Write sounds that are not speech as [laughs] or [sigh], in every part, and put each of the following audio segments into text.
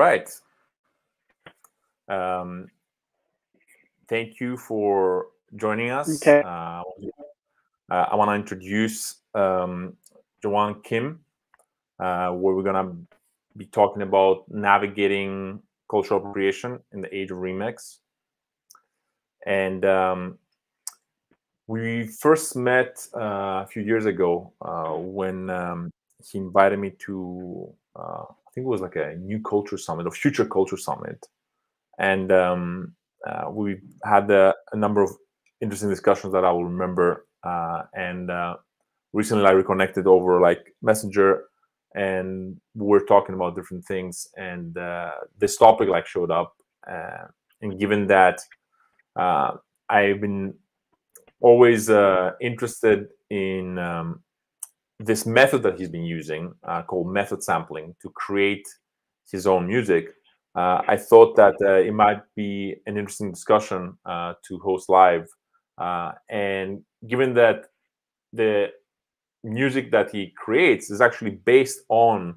Right. Um, thank you for joining us. Okay. Uh, uh, I want to introduce um, JooWan Kim, uh, where we're gonna be talking about navigating cultural appropriation in the age of remix. And um, we first met uh, a few years ago uh, when um, he invited me to, uh, I think it was like a new culture summit or future culture summit. And um, uh, we had a, a, number of interesting discussions that I will remember. Uh, and uh, recently I reconnected over like Messenger and we're talking about different things. And this topic like showed up. and given that I've been always uh, interested in um, this method that he's been using uh, called method sampling to create his own music. Uh, I thought that uh, it might be an interesting discussion uh, to host live. Uh, and given that the music that he creates is actually based on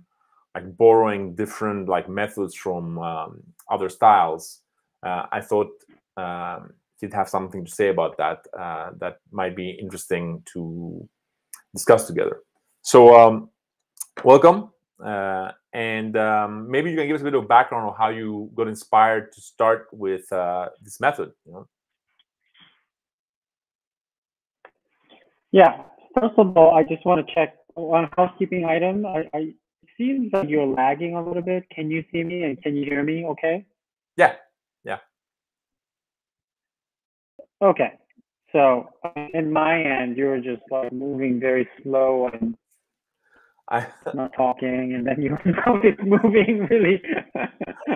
like borrowing different like methods from um, other styles, I thought um, he'd have something to say about that uh, that might be interesting to discuss together. So, um, welcome. Uh, and um, maybe you can give us a bit of background on how you got inspired to start with uh, this method. You know? Yeah. First of all, I just want to check one housekeeping item. I, I, it seems like you're lagging a little bit. Can you see me and can you hear me? Okay. Yeah. Yeah. Okay. So in my end, you were just like moving very slow and I not talking, and then you [laughs] were moving really.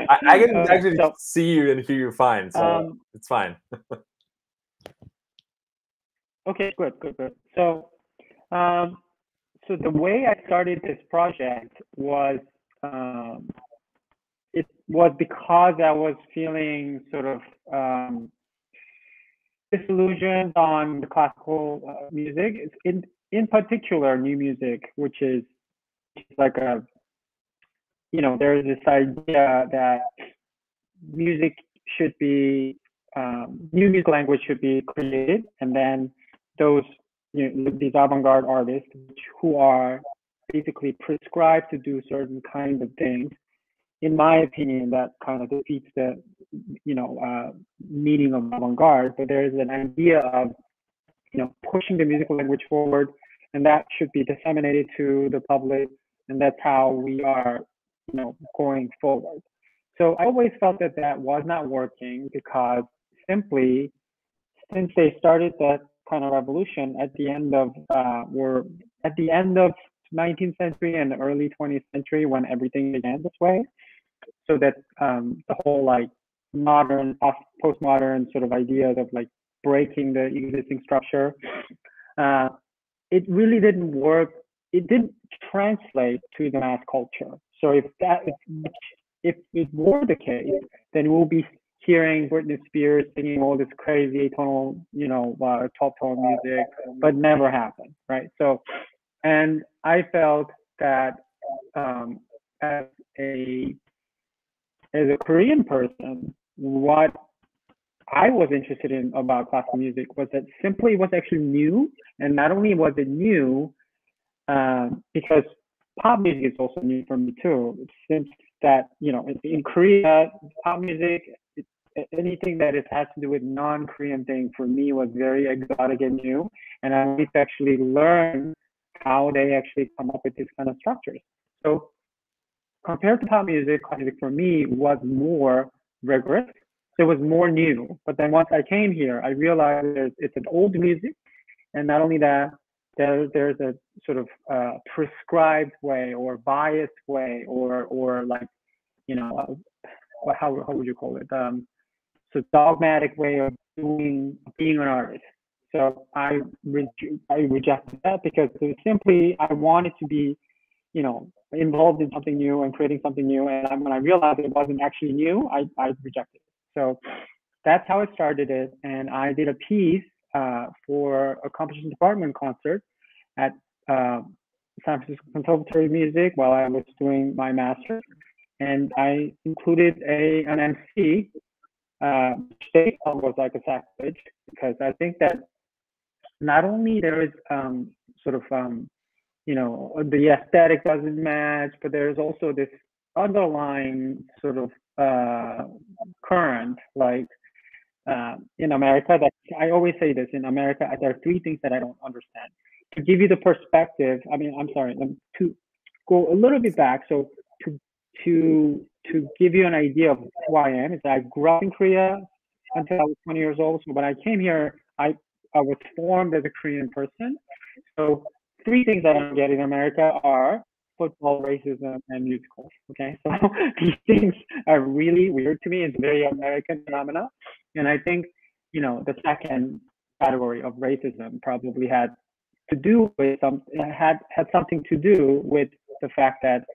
I, I, can actually so, see you and hear you fine, so um, it's fine. [laughs] okay, good, good, good. So, um, so the way I started this project was um, it was because I was feeling sort of um, disillusioned on the classical uh, music, in in particular new music, which is like a, you know, there's this idea that music should be um, new music language should be created, and then those you know, these avant-garde artists who are basically prescribed to do certain kinds of things in my opinion, that kind of defeats the, you know, uh, meaning of avant-garde. But there is an idea of, you know, pushing the musical language forward, and that should be disseminated to the public, and that's how we are, you know, going forward. So I always felt that that was not working because simply, since they started that kind of revolution at the end of, uh, were at the end of 19th century and early 20th century when everything began this way. So that um, the whole like modern, post postmodern sort of ideas of like breaking the existing structure, uh, it really didn't work. It didn't translate to the mass culture. So if that, if, if it were the case, then we'll be hearing Britney Spears singing all this crazy tonal, you know, uh, top tone music, but never happened, right? So, and I felt that um, as a as a Korean person, what I was interested in about classical music was that simply was actually new, and not only was it new, um, because pop music is also new for me too. Since that you know in, Korea, pop music, anything that it has to do with non-Korean thing for me was very exotic and new, and I need to actually learn how they actually come up with these kind of structures. So compared to pop music, music for me was more rigorous. So it was more new. But then once I came here, I realized it's an old music, and not only that, there, there's a sort of uh, prescribed way or biased way or or like you know uh, how how would you call it um, so dogmatic way of doing being an artist so I, re- I rejected that because simply I wanted to be, you know, involved in something new and creating something new. And when I realized it wasn't actually new, I, I rejected it. So that's how I started it. And I did a piece uh, for a composition department concert at uh, San Francisco Conservatory of Music while I was doing my master's. and I included a an MC. Uh, they was like a sacrilege because I think that not only there is um, sort of um, you know the aesthetic doesn't match, but there's also this underlying sort of uh, current like uh, in America that I always say this in America there are three things that I don't understand. To give you the perspective, I mean I'm sorry, to go a little bit back. So to to to give you an idea of who I am is I grew up in Korea until I was 20 years old. So when I came here, I I was formed as a Korean person. So three things that I don't get in America are football, racism, and musicals. Okay, so [laughs] these things are really weird to me. It's very American phenomena, and I think you know the second category of racism probably had to do with some had had something to do with the fact that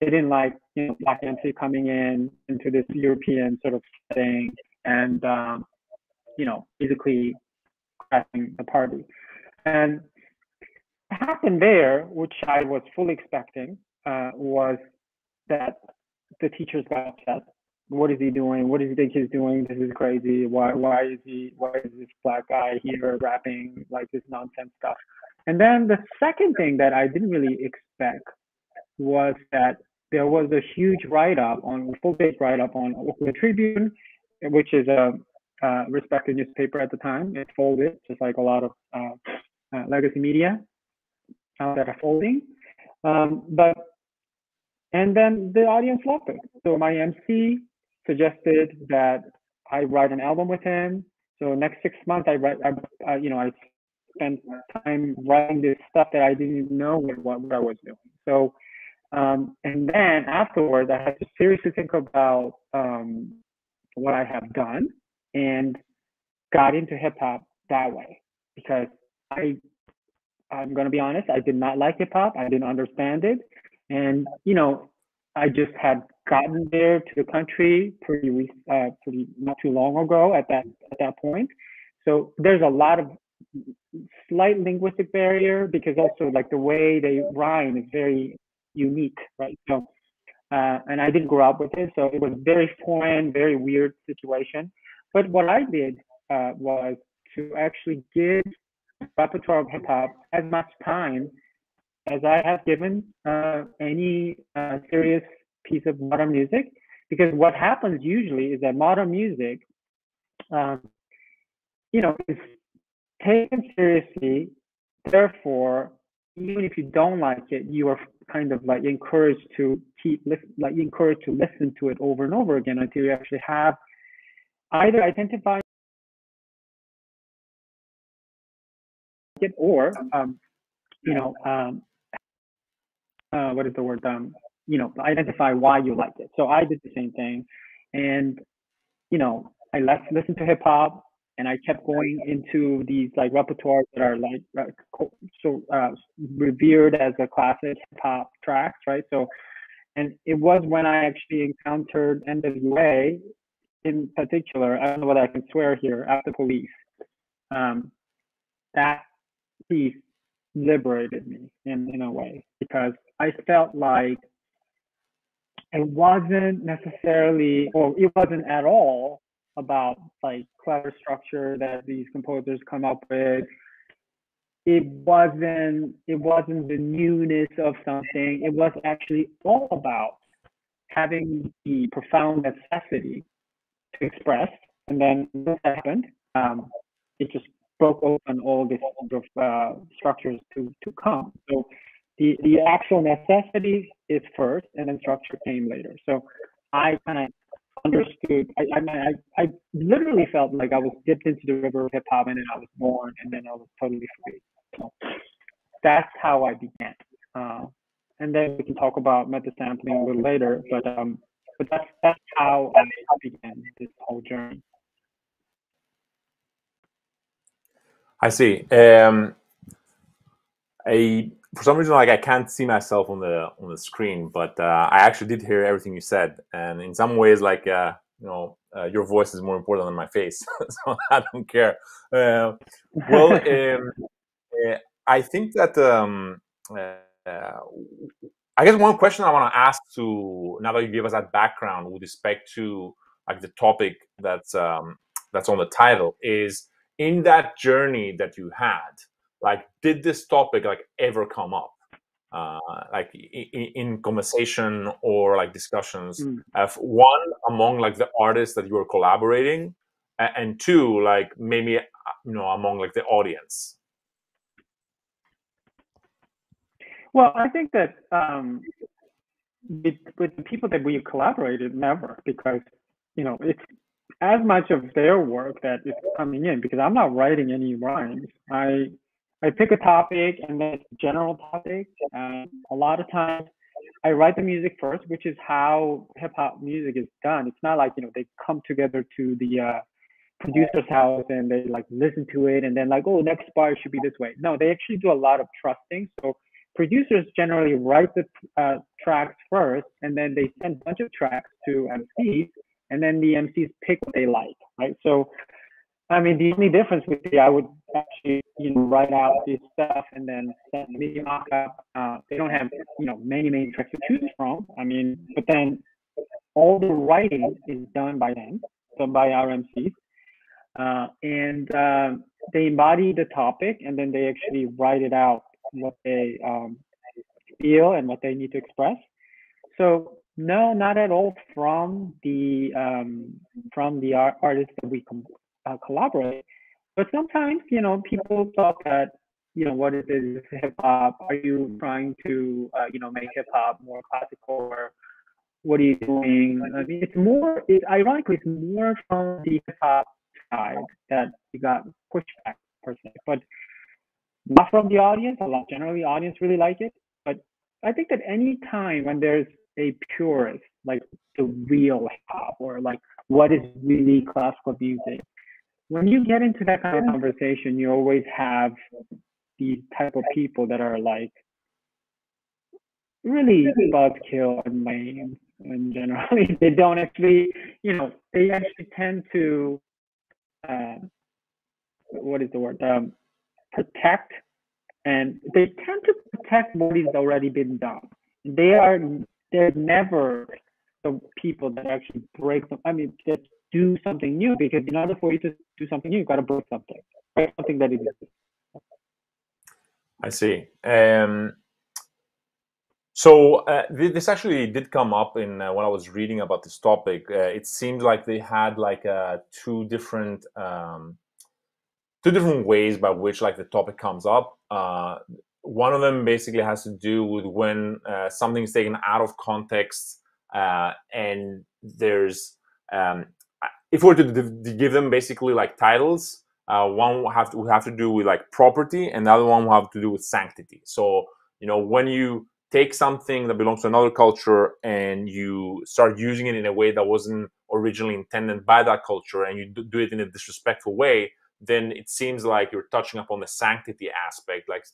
they didn't like you know black MC coming in into this European sort of setting and um, you know basically crashing the party. And what happened there, which I was fully expecting, uh, was that the teachers got upset. What is he doing? What does he think he's doing? This is crazy. Why why is he why is this black guy here rapping like this nonsense stuff? And then the second thing that I didn't really expect was that there was a huge write-up on full page write-up on Oakland Tribune, which is a, a, respected newspaper at the time. It folded, just like a lot of uh, uh, legacy media uh, that are folding. Um, but and then the audience loved it. So my MC suggested that I write an album with him. So next six months, I write, I, you know, I spent time writing this stuff that I didn't even know what, what I was doing. So um, and then afterwards, I had to seriously think about um, what I have done and got into hip hop that way because I, I'm going to be honest, I did not like hip hop. I didn't understand it. And, you know, I just had gotten there to the country pretty, uh, pretty not too long ago at that, at that point. So there's a lot of slight linguistic barrier because also like the way they rhyme is very unique, right? So, uh, and I didn't grow up with it, so it was very foreign, very weird situation. But what I did uh, was to actually give repertoire of hip hop as much time as I have given uh, any uh, serious piece of modern music, because what happens usually is that modern music, um, you know, is taken seriously. Therefore, even if you don't like it, you are kind of like encouraged to keep like encouraged to listen to it over and over again until you actually have either identify it or um, you know um, uh, what is the word um, you know identify why you like it. So I did the same thing, and you know I left, listened to hip hop and I kept going into these like repertoires that are like so uh, revered as a classic hip hop tracks, right? So, and it was when I actually encountered NWA in particular. I don't know whether I can swear here. After the police, um, that piece liberated me in in a way because I felt like it wasn't necessarily, or it wasn't at all about like clever structure that these composers come up with. It wasn't it wasn't the newness of something. It was actually all about having the profound necessity to express and then what happened um, it just broke open all these sort of uh, structures to to come. So the the actual necessity is first and then structure came later so i kind of understood. I, I, I, I literally felt like I was dipped into the river of hip hop and then I was born and then I was totally free. So that's how I began. Uh, and then we can talk about method sampling a little later, but um, but that's that's how I began this whole journey. I see. Um, I for some reason like I can't see myself on the on the screen, but uh, I actually did hear everything you said, and in some ways, like uh, you know, uh, your voice is more important than my face, [laughs] so I don't care. Uh, well, [laughs] um, uh, I think that um, uh, I guess one question I want to ask to now that you give us that background with respect to like the topic that's um, that's on the title is in that journey that you had, like did this topic like ever come up? Uh, like in, in, conversation or like discussions mm. of one among like the artists that you were collaborating and two like maybe uh, you know among like the audience well i think that um with, with the people that we collaborated never because you know it's as much of their work that is coming in because i'm not writing any rhymes i I pick a topic and then general topic. Uh, a lot of times I write the music first, which is how hip hop music is done. It's not like, you know, they come together to the uh, producer's house and they like listen to it and then like, oh, next bar should be this way. No, they actually do a lot of trusting. So producers generally write the uh, tracks first and then they send a bunch of tracks to MCs and then the MCs pick what they like, right? So I mean, the only difference would be I would actually, you know, write out this stuff and then send me mock up. Uh, they don't have, you know, many, many tracks to choose from. I mean, but then all the writing is done by them, so by our MCs. Uh, and uh, they embody the topic and then they actually write it out what they um, feel and what they need to express. So no, not at all from the um, from the art- artists that we com- uh, collaborate. But sometimes, you know, people thought that, you know, what is this hip hop? Are you trying to, uh, you know, make hip hop more classical or what are you doing? I mean, it's more, it, ironically, it's more from the hip hop side that you got pushback per se, but not from the audience. A lot, generally, audience really like it. But I think that any time when there's a purist, like the real hip hop or like what is really classical music, when you get into that kind of conversation, you always have these type of people that are like really buzzkill and lame and generally [laughs] they don't actually you know they actually tend to uh, what is the word? Um, protect and they tend to protect what has already been done. They are they're never the people that actually break them i mean that do something new because in order for you to do something new, you've got to break something, right? Something that. I see. Um, so uh, this actually did come up in uh, when I was reading about this topic. Uh, it seemed like they had like uh, two different um, two different ways by which like the topic comes up. Uh, one of them basically has to do with when uh, something is taken out of context and there's um, if we were to, give them basically like titles, uh, one will have to have to do with like property, and the other one will have to do with sanctity. So you know when you take something that belongs to another culture and you start using it in a way that wasn't originally intended by that culture, and you do it in a disrespectful way, then it seems like you're touching upon the sanctity aspect, like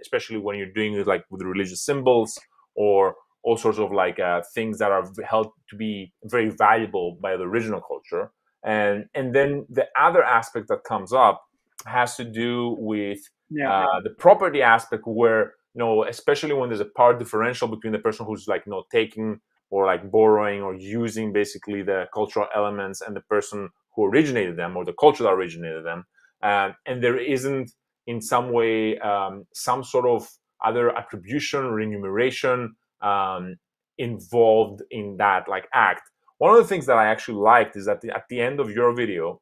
especially when you're doing it like with religious symbols or all sorts of like uh, things that are held to be very valuable by the original culture and and then the other aspect that comes up has to do with yeah. uh, the property aspect where you know especially when there's a power differential between the person who's like you know taking or like borrowing or using basically the cultural elements and the person who originated them or the culture that originated them um, and there isn't in some way um, some sort of other attribution or enumeration um, involved in that like act one of the things that I actually liked is that the, at the end of your video,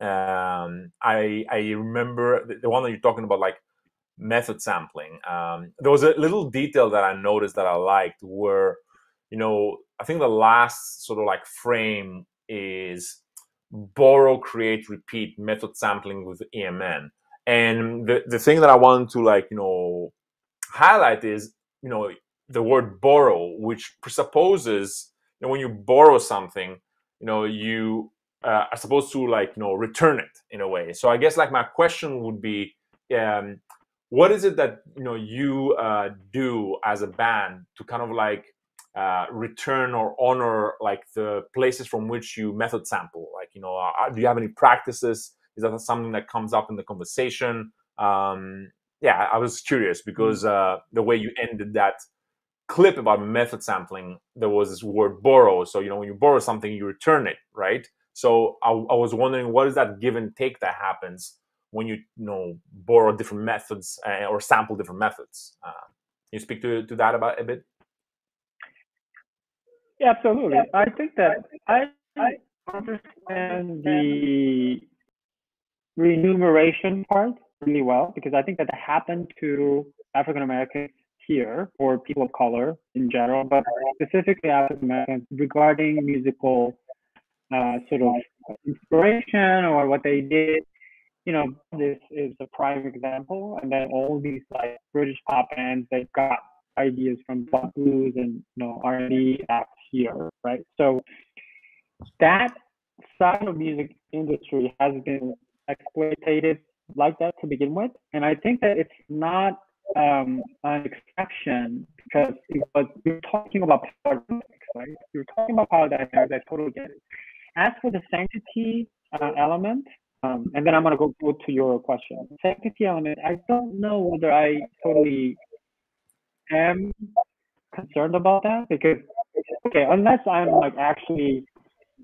um, I I remember the, the, one that you're talking about, like method sampling. Um, there was a little detail that I noticed that I liked, where you know I think the last sort of like frame is borrow, create, repeat method sampling with EMN. And the, the thing that I wanted to like, you know, highlight is, you know, the word borrow, which presupposes know, when you borrow something, you know, you uh, are supposed to like, you know, return it in a way. So I guess like my question would be, um, what is it that you know you uh, do as a band to kind of like uh, return or honor like the places from which you method sample? Like, you know, uh, do you have any practices? Is that something that comes up in the conversation? Um, yeah, I was curious because mm. uh, the way you ended that clip about method sampling, there was this word borrow. So, you know, when you borrow something, you return it, right? So I, I was wondering what is that give and take that happens when you, you know, borrow different methods uh, or sample different methods? Uh, can you speak to, to that about a bit? Yeah, absolutely. I think that I, I understand the remuneration part really well because I think that happened to African Americans here or people of color in general, but specifically African Americans regarding musical uh, sort of inspiration or what they did. You know, this is a prime example, and then all these like British pop bands that got ideas from blues and you know R&B acts here, right? So that side of music industry has been exploited like that to begin with, and I think that it's not um, an exception because it was, you're talking about power dynamics, right? You're talking about power dynamics. I totally get it. As for the sanctity uh, element, um, and then I'm gonna go, go to your question. Sanctity element, I don't know whether I totally am concerned about that because okay, unless I'm like actually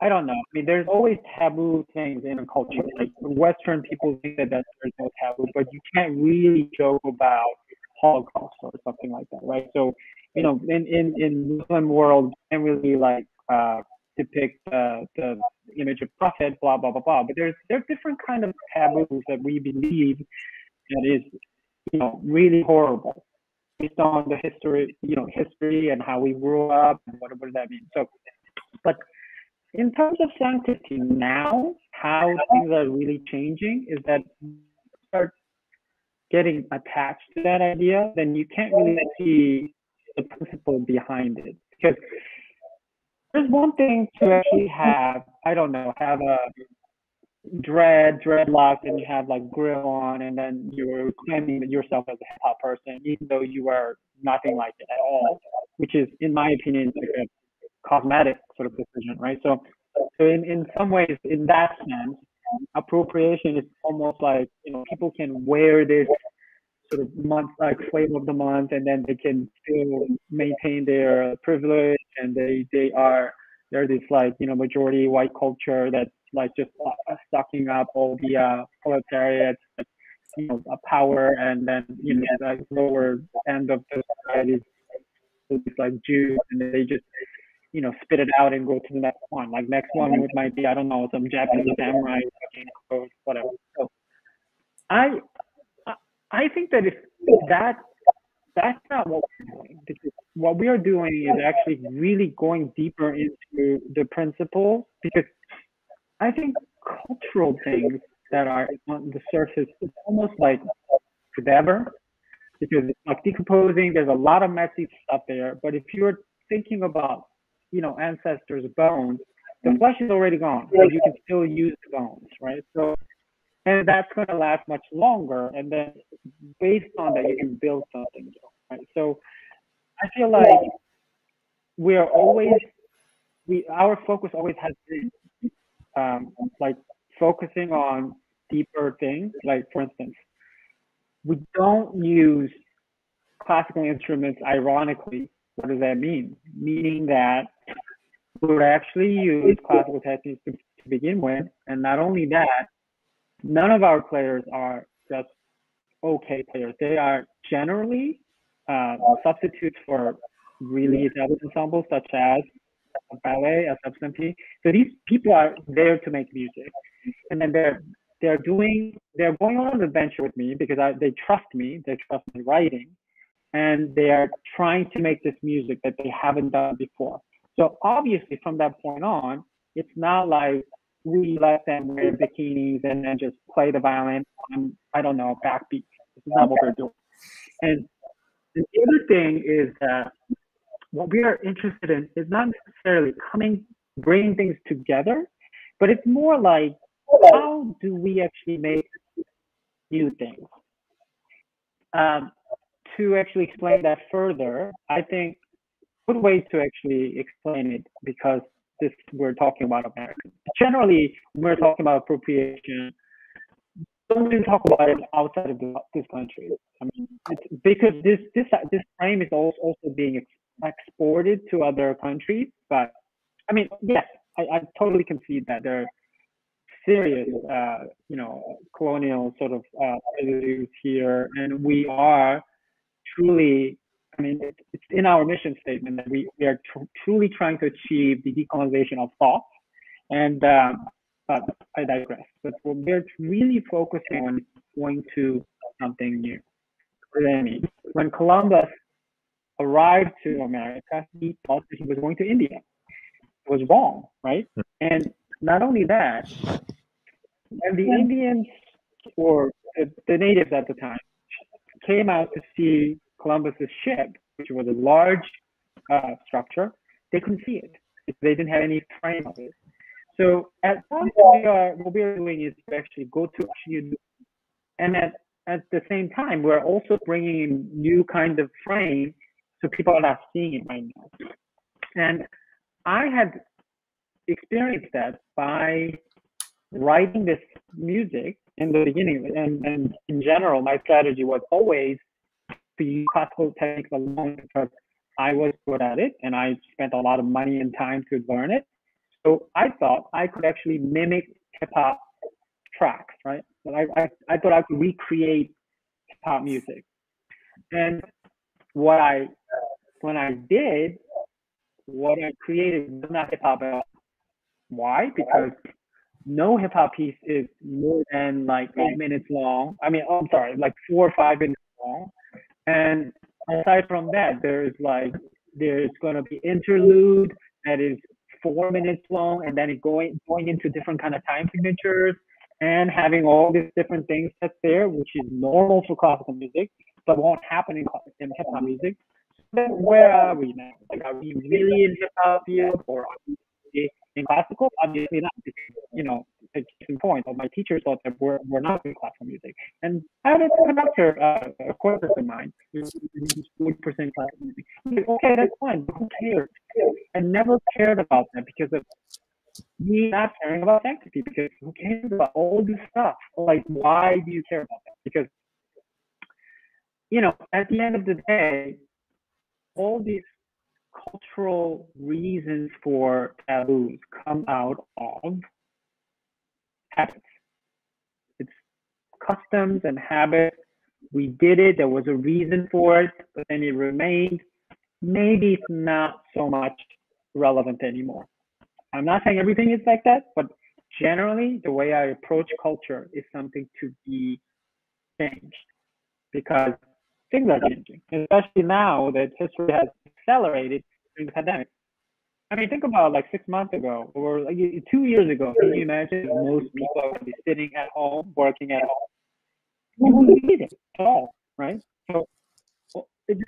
I don't know. I mean, there's always taboo things in a culture. Like Western people think that there's no taboo, but you can't really joke about Holocaust or something like that, right? So, you know, in in in Muslim world, can't really like uh, depict uh, the image of prophet, blah blah blah blah. But there's there's different kind of taboos that we believe that is, you know, really horrible based on the history, you know, history and how we grew up and what, what does that mean? So, but in terms of sanctity now, how things are really changing is that start getting attached to that idea, then you can't really see the principle behind it. Because there's one thing to actually have, I don't know, have a dread, dreadlock, and you have like grill on, and then you're claiming yourself as a hip hop person, even though you are nothing like it at all, which is, in my opinion, like a cosmetic sort of decision, right? So, so in, in some ways, in that sense, appropriation is almost like you know people can wear this sort of month like flavor of the month and then they can still maintain their privilege and they they are they're this like you know majority white culture that's like just uh, sucking up all the uh proletariat you know power and then you know the lower end of the society is like Jews and they just you know spit it out and go to the next one like next one it might be I don't know some Japanese samurai or whatever so I I think that if that that's not what we're doing. What we are doing is actually really going deeper into the principle because I think cultural things that are on the surface it's almost like cadaver because it's like decomposing. There's a lot of messy stuff there. But if you're thinking about, you know, ancestors' bones, the flesh is already gone, but you can still use the bones, right? So and that's going to last much longer. And then based on that, you can build something. Right? So I feel like we are always we our focus always has been um, like focusing on deeper things. Like for instance, we don't use classical instruments ironically. What does that mean? Meaning that we would actually use classical techniques to, to begin with, and not only that, none of our players are just okay players. They are generally uh, substitutes for really established ensembles such as ballet, SFMP. So these people are there to make music, and then they're they're doing they're going on an adventure with me because I, they trust me, they trust my writing, and they are trying to make this music that they haven't done before. So obviously, from that point on, it's not like we let them wear bikinis and then just play the violin on, I don't know, backbeat. This is not what they're doing. And the other thing is that what we are interested in is not necessarily coming, bringing things together, but it's more like how do we actually make new things? Um, to actually explain that further, I think good way to actually explain it because this we're talking about America. Generally, we're talking about appropriation, don't even talk about it outside of the, this country. I mean, because this this this frame is also also being exported to other countries. But I mean, yes, I, I totally concede that there are serious, uh, you know, colonial sort of uh, here, and we are truly. I mean, it's in our mission statement that we, we are tr- truly trying to achieve the decolonization of thought. And um, but I digress. But we're really focusing on going to something new. When Columbus arrived to America, he thought that he was going to India. It was wrong, right? And not only that, when the Indians or the natives at the time came out to see Columbus's ship, which was a large uh, structure, they couldn't see it. They didn't have any frame of it. So at first, we are, what we are doing is to actually go to and at, at the same time, we're also bringing in new kind of frame so people are not seeing it right now. And I had experienced that by writing this music in the beginning and, and in general, my strategy was always to use classical techniques alone because I was good at it and I spent a lot of money and time to learn it. So I thought I could actually mimic hip hop tracks, right? But I, I, I thought I could recreate hip hop music. And what I, when I did, what I created was not hip hop at all. Why? Because no hip hop piece is more than like eight minutes long. I mean, oh, I'm sorry, like four or five minutes long. And aside from that, there's like, there's going to be interlude that is four minutes long and then it going going into different kind of time signatures and having all these different things that's there, which is normal for classical music, but won't happen in, in hip hop music. Then where are we now? Like, are we really in hip hop field or are we in classical? Obviously not. You know, a case point. All my teachers thought that we're, we're not in classical music. And I had a conductor, uh, a course of mine, who's 40% classical music. Okay, that's fine. But who cares? I never cared about that because of me not caring about sanctity because who cares about all this stuff? Like, why do you care about that? Because, you know, at the end of the day, all these cultural reasons for taboos come out of habits. It's customs and habits. We did it, there was a reason for it, but then it remained. Maybe it's not so much relevant anymore. I'm not saying everything is like that, but generally the way I approach culture is something to be changed because things are changing, especially now that history has accelerated during the pandemic. I mean, think about like six months ago or like two years ago. Can you imagine most people are be sitting at home, working at home? Who would need it at all, right? So it's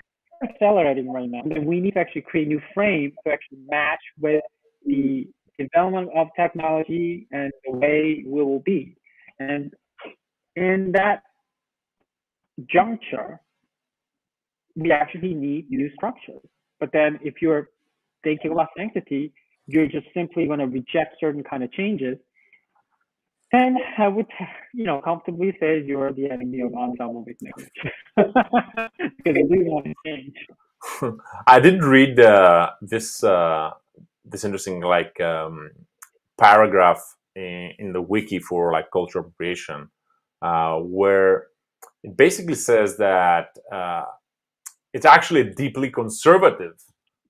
accelerating right now. And we need to actually create new frames to actually match with the development of technology and the way we will be. And in that juncture, we actually need new structures. But then if you're thinking about sanctity, you're just simply going to reject certain kind of changes. And I would, you know, comfortably say you're the enemy of ensemble [laughs] because we want to change. [laughs] I didn't read uh, this uh, this interesting like um, paragraph in, in, the wiki for like cultural appropriation, uh, where it basically says that uh, it's actually a deeply conservative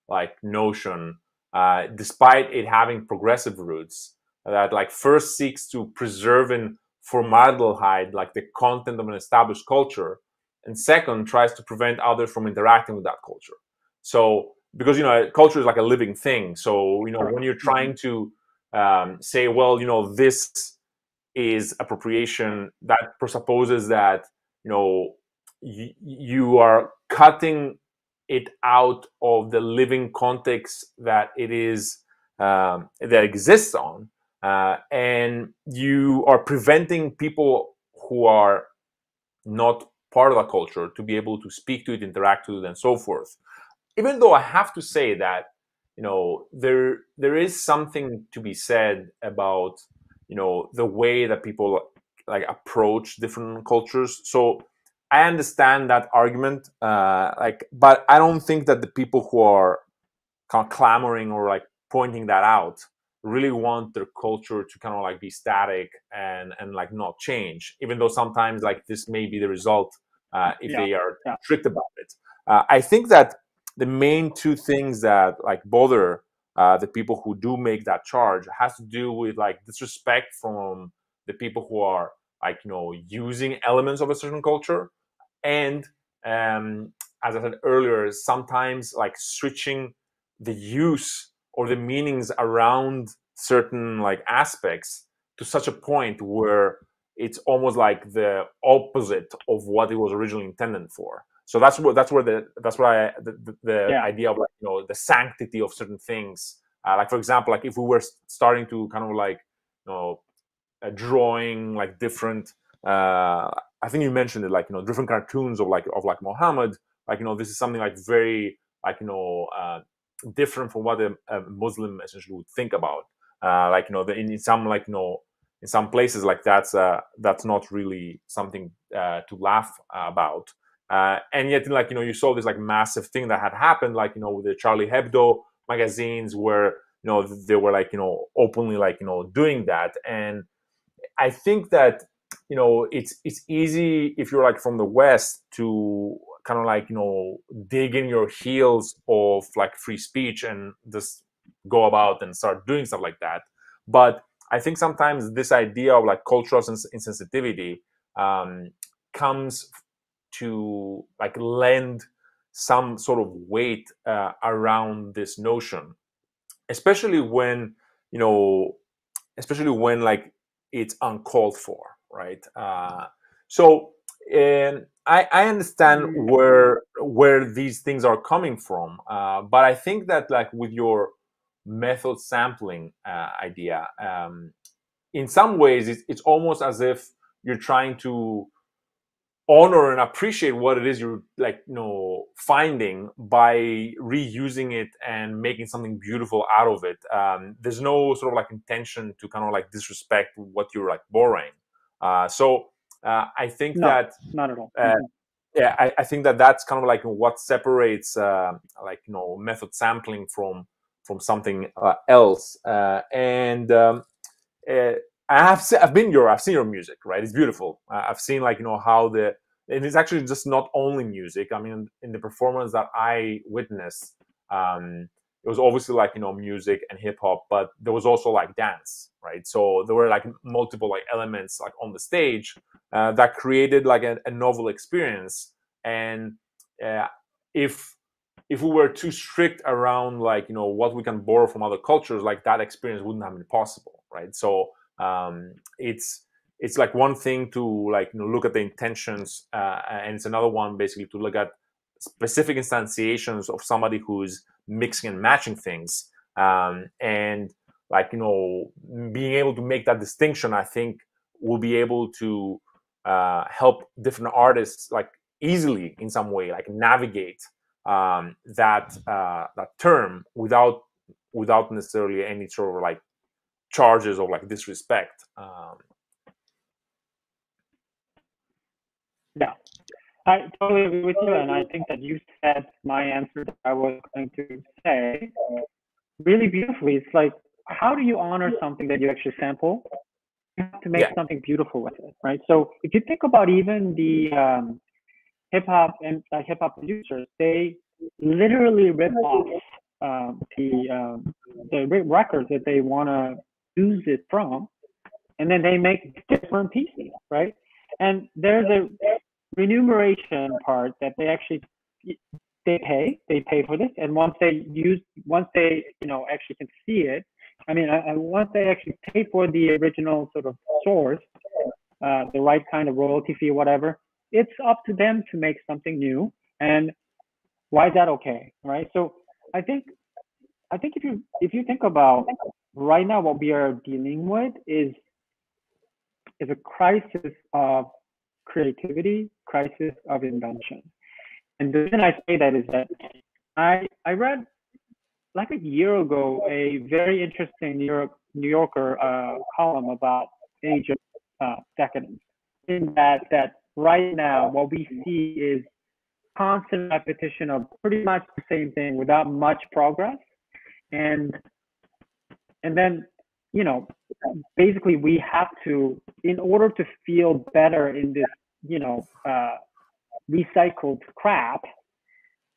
like notion, uh, despite it having progressive roots, that like first seeks to preserve in formaldehyde like the content of an established culture, and second tries to prevent others from interacting with that culture. So because you know culture is like a living thing, so you know when you're trying to um, say, well, you know this is appropriation that presupposes that you know you are cutting it out of the living context that it is um, that exists on, uh, and you are preventing people who are not part of the culture to be able to speak to it, interact with it, and so forth. Even though I have to say that you know there there is something to be said about you know the way that people like approach different cultures. So I understand that argument, uh, like, but I don't think that the people who are kind of clamoring or like pointing that out really want their culture to kind of like be static and and like not change even though sometimes like this may be the result uh, if yeah. they are yeah. strict about it uh, i think that the main two things that like bother uh, the people who do make that charge has to do with like disrespect from the people who are like you know using elements of a certain culture and um, as i said earlier sometimes like switching the use or the meanings around certain like aspects to such a point where it's almost like the opposite of what it was originally intended for so that's what that's where the that's why the, the, the yeah. idea of like you know the sanctity of certain things uh, like for example like if we were starting to kind of like you know uh, drawing like different uh i think you mentioned it like you know different cartoons of like of like muhammad like you know this is something like very like you know uh different from what a, a Muslim essentially would think about. Uh, like you know, the, in, in, some like you know, in some places like that's uh, that's not really something uh, to laugh about. Uh, and yet, like you know, you saw this like massive thing that had happened, like you know, with the Charlie Hebdo magazines, where you know they were like you know openly like you know doing that. And I think that you know it's it's easy if you're like from the West to kind of like you know dig in your heels of like free speech and just go about and start doing stuff like that. But i think sometimes this idea of like cultural insensitivity um, comes to like lend some sort of weight uh, around this notion. Especially when you know especially when like it's uncalled for right? Uh, so and I, I understand mm. where where these things are coming from, uh, but I think that like with your method sampling uh, idea, um, in some ways it's, it's almost as if you're trying to honor and appreciate what it is you're like you know finding by reusing it and making something beautiful out of it. Um, there's no sort of like intention to kind of like disrespect what you're like borrowing uh, so uh, I think no, that not at all. Uh, yeah, I, I, think that that's kind of like what separates uh, like you know method sampling from from something uh, else. Uh, and um, uh, I have se- I've been your I've seen your music, right? It's beautiful. I've seen like you know how the and it's actually just not only music. I mean, in the performance that I witnessed, um, it was obviously like you know music and hip hop, but there was also like dance, right? So there were like multiple like elements like on the stage uh, that created like a, a novel experience. And uh, if if we were too strict around like you know what we can borrow from other cultures, like that experience wouldn't have been possible, right? So um, it's it's like one thing to like you know look at the intentions, uh, and it's another one basically to look at specific instantiations of somebody who's mixing and matching things. Um, and like you know being able to make that distinction i think will be able to uh, help different artists like easily in some way like navigate um, that uh, that term without without necessarily any sort of like charges of like disrespect. Um, yeah I totally agree with you, and I think that you said my answer that I was going to say really beautifully. It's like, how do you honor something that you actually sample? You have to make yeah. something beautiful with it, right? So if you think about even the um, hip hop and uh, hip hop producers, they literally rip off um, the um, the records that they want to use it from, and then they make different pieces, right? And there's a remuneration part that they actually they pay they pay for this. And once they use once they you know actually can see it i mean I, I, once they actually pay for the original sort of source uh, the right kind of royalty fee or whatever it's up to them to make something new. And why is that okay right? So i think i think if you if you think about right now what we are dealing with is is a crisis of creativity, crisis of invention. And the reason I say that is that I I read like a year ago a very interesting New York New Yorker uh, column about age of uh, decadence. In that that right now, what we see is constant repetition of pretty much the same thing without much progress. And and then, you know, basically we have to, in order to feel better in this, you know, uh, recycled crap,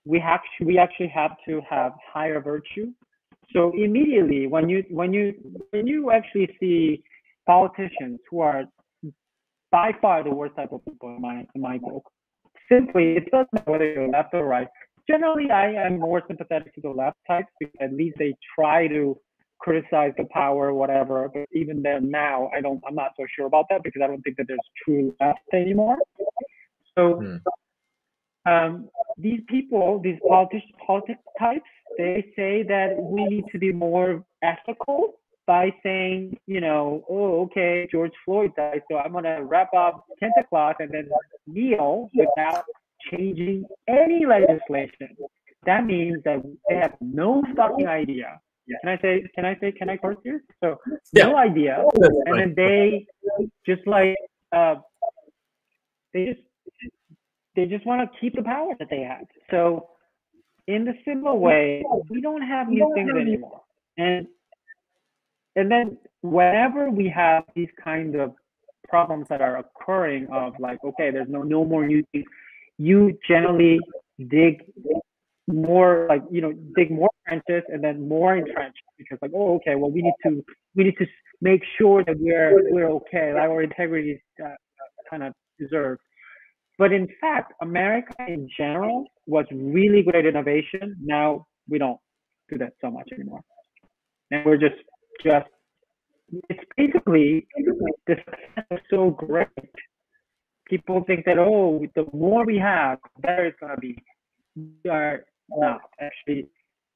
we have we actually have to have higher virtue. So immediately when you when you when you actually see politicians who are by far the worst type of people in my in my book, simply it doesn't matter whether you're left or right. Generally, I am more sympathetic to the left types because at least they try to criticize the power, or whatever. But even then, now I don't. I'm not so sure about that because I don't think that there's true left anymore. So. Hmm um, these people, these politics, politics types, they say that we need to be more ethical by saying, you know, oh, okay, George Floyd died, so I'm gonna wrap up 10 o'clock and then kneel without changing any legislation. That means that they have no fucking idea. Can I say? Can I say? Can I curse here? So yeah. no idea, and then they just like uh, they just they just want to keep the power that they have. So, in the similar way, we don't have new things anymore. And and then whenever we have these kind of problems that are occurring of like, okay, there's no no more new things, you generally dig more like you know dig more trenches and then more entrenched because like oh okay well we need to we need to make sure that we're we're okay like our integrity is uh, kind of preserved but in fact, America in general was really good at innovation. Now we don't do that so much anymore. And we're just just it's basically the is so great. People think that oh, the more we have, the better it's gonna be. We are not actually.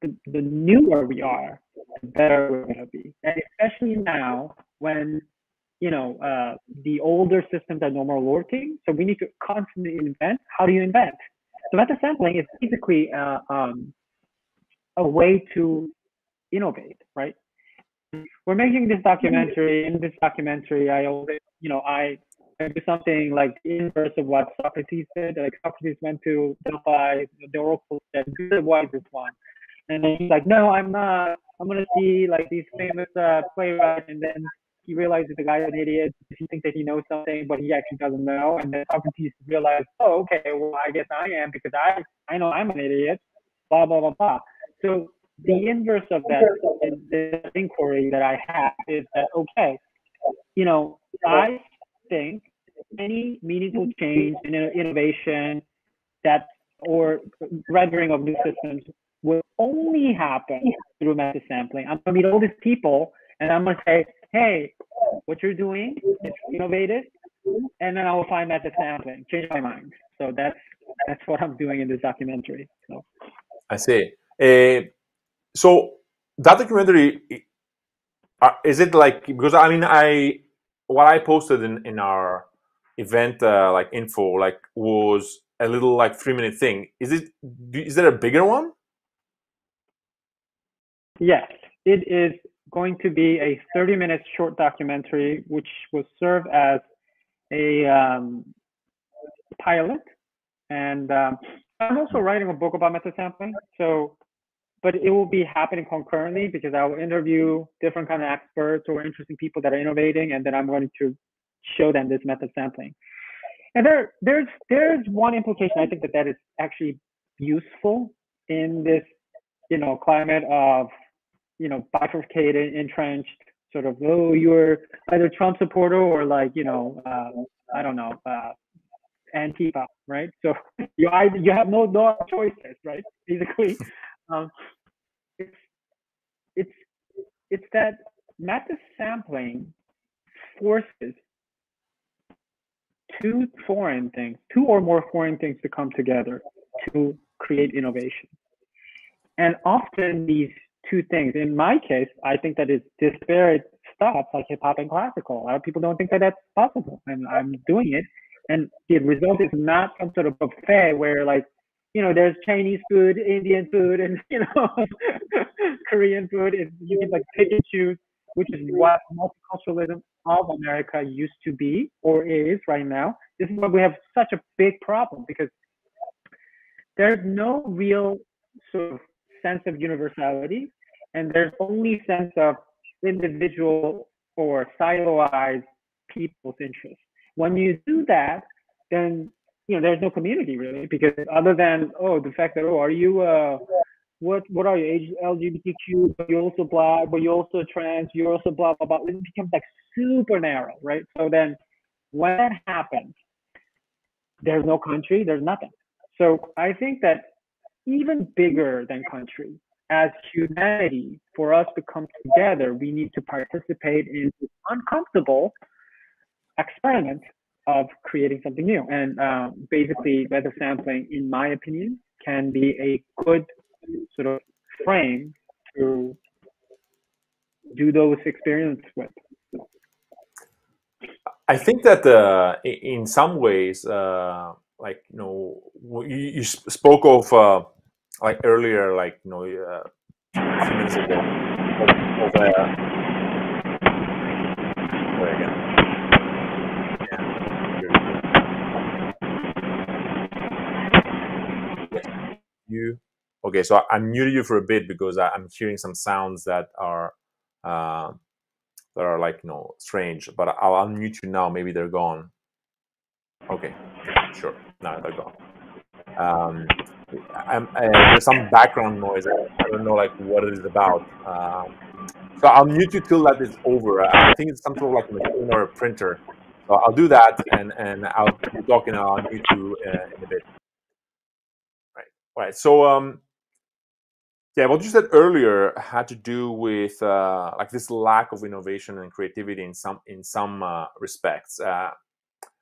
The, the newer we are, the better we're gonna be, and especially now when you know, uh, the older systems are no more working. So we need to constantly invent. How do you invent? So method sampling is basically uh, um, a way to innovate, right? We're making this documentary. In this documentary, I always, you know, I, Do something like inverse of what Socrates did. Like Socrates went to Delphi, the oracle said, "Who's the wisest one?" And then he's like, "No, I'm not. I'm gonna see like these famous uh, playwrights, and then he realizes the guy's an idiot. He thinks that he knows something, but he actually doesn't know. And then Socrates realizes, oh, okay, well, I guess I am because I, I know I'm an idiot. Blah blah blah blah. So the inverse of that, the inquiry that I have is that okay, you know, I think any meaningful change in innovation that or rendering of new systems will only happen through method sampling. I'm gonna meet all these people and I'm gonna say, hey, what you're doing is innovative, and then I will find that the sampling, change my mind. So that's that's what I'm doing in this documentary. So. I see. Uh, so that documentary uh, is it like because I mean I what I posted in in our event uh, like info like was a little like three minute thing. Is it is there a bigger one? Yes, it is going to be a 30 minute short documentary, which will serve as a um, pilot. And um, I'm also writing a book about method sampling. So, but it will be happening concurrently because I will interview different kind of experts or interesting people that are innovating, and then I'm going to show them this method sampling. And there, there's there's one implication I think that that is actually useful in this, you know, climate of you know, bifurcated, entrenched, sort of, oh, you're either Trump supporter or like, you know, uh, I don't know, uh, Antifa, right? So [laughs] you either you have no no choices, right? Basically, [laughs] um, it's that method sampling forces two foreign things, two or more foreign things to come together to create innovation. And often these two things. In my case, I think that it's disparate stuff like hip hop and classical. A lot of people don't think that that's possible, and I'm doing it. And the result is not some sort of buffet where like, you know, there's Chinese food, Indian food, and [laughs] you know, [laughs] Korean food. Is you can like pick and choose, which is what multiculturalism of America used to be or is right now. this is why we have such a big problem because there's no real sort of sense of universality, and there's only sense of individual or siloized people's interests. When you do that, then you know there's no community really because other than oh the fact that oh are you uh what what are you LGBTQ but you also black but you also trans you also blah blah blah it becomes like super narrow right? So then when that happens there's no country there's nothing. So I think that even bigger than country as humanity for us to come together we need to participate in uncomfortable experiment of creating something new. And um, basically, method sampling, in my opinion, can be a good sort of frame to do those experiments with. I think that uh, in some ways, uh, like you know, you, you spoke of uh, like earlier, like you know, uh, a few minutes ago, of, of uh, you. Okay, so I'm muted you for a bit because I'm hearing some sounds that are uh, that are like you know strange. But I'll unmute you now. Maybe they're gone. Okay, sure. Now they're gone. Um, uh, there's some background noise. I, I, don't know like what it is about. Um, so I'll mute you till that is over. I think it's some sort of like a machine or a printer. So I'll do that, and and I'll be talking. I'll mute you uh, in a bit. Right. So, um, yeah, what you said earlier had to do with uh, like this lack of innovation and creativity in some in some uh, respects. Uh,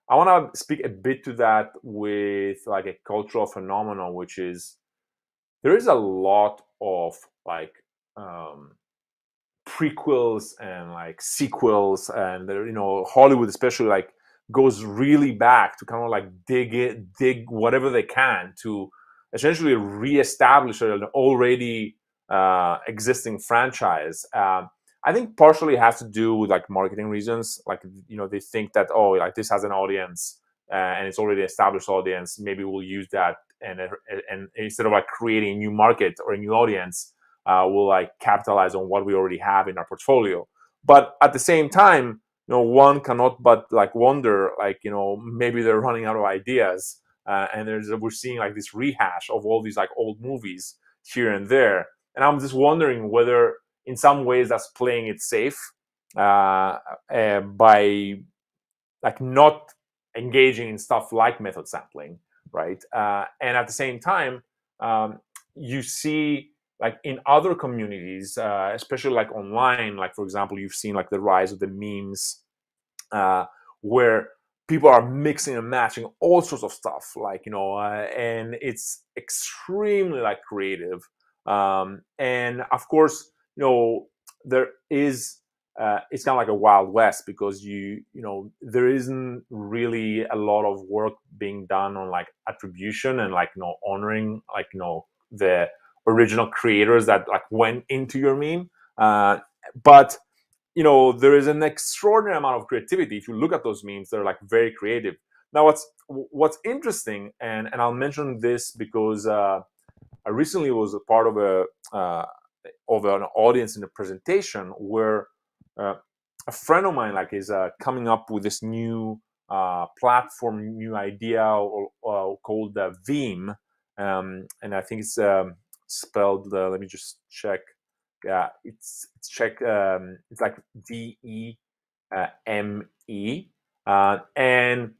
I want to speak a bit to that with like a cultural phenomenon, which is there is a lot of like um, prequels and like sequels, and you know Hollywood especially like goes really back to kind of like dig it, dig whatever they can to essentially reestablish an already uh, existing franchise. Uh, I think partially has to do with like marketing reasons. Like you know, they think that oh, like this has an audience uh, and it's already established audience. Maybe we'll use that and and instead of like creating a new market or a new audience, uh, we'll like capitalize on what we already have in our portfolio. But at the same time, you know, one cannot but like wonder, like you know, maybe they're running out of ideas uh, and there's we're seeing like this rehash of all these like old movies here and there. And i'm just wondering whether in some ways that's playing it safe uh, uh, by like not engaging in stuff like method sampling right? Uh, and at the same time um, you see like in other communities uh, especially like online like for example you've seen like the rise of the memes uh, where people are mixing and matching all sorts of stuff like you know uh, and it's extremely like creative um, and of course you know there is uh, it's kind of like a wild west because you you know there isn't really a lot of work being done on like attribution and like you know honoring like you know the original creators that like went into your meme uh, but you know there is an extraordinary amount of creativity if you look at those memes they're like very creative. Now what's what's interesting and and i'll mention this because uh, i recently was a part of a uh, of an audience in a presentation where uh, a friend of mine like is uh, coming up with this new uh, platform new idea or, uh, called uh, veeam. Um, and i think it's um, spelled let me just check yeah, it's it's check um, it's like D E uh, M E, uh, and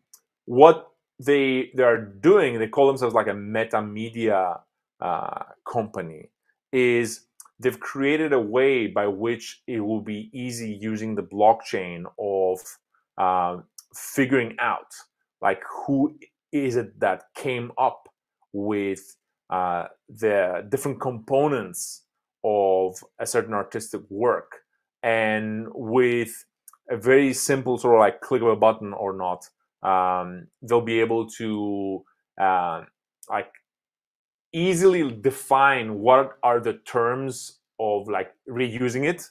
what they they are doing, they call themselves like a meta media uh, company, is they've created a way by which it will be easy using the blockchain of uh, figuring out like who is it that came up with uh, the different components of a certain artistic work and with a very simple sort of like click of a button or not um, they'll be able to uh, like easily define what are the terms of like reusing it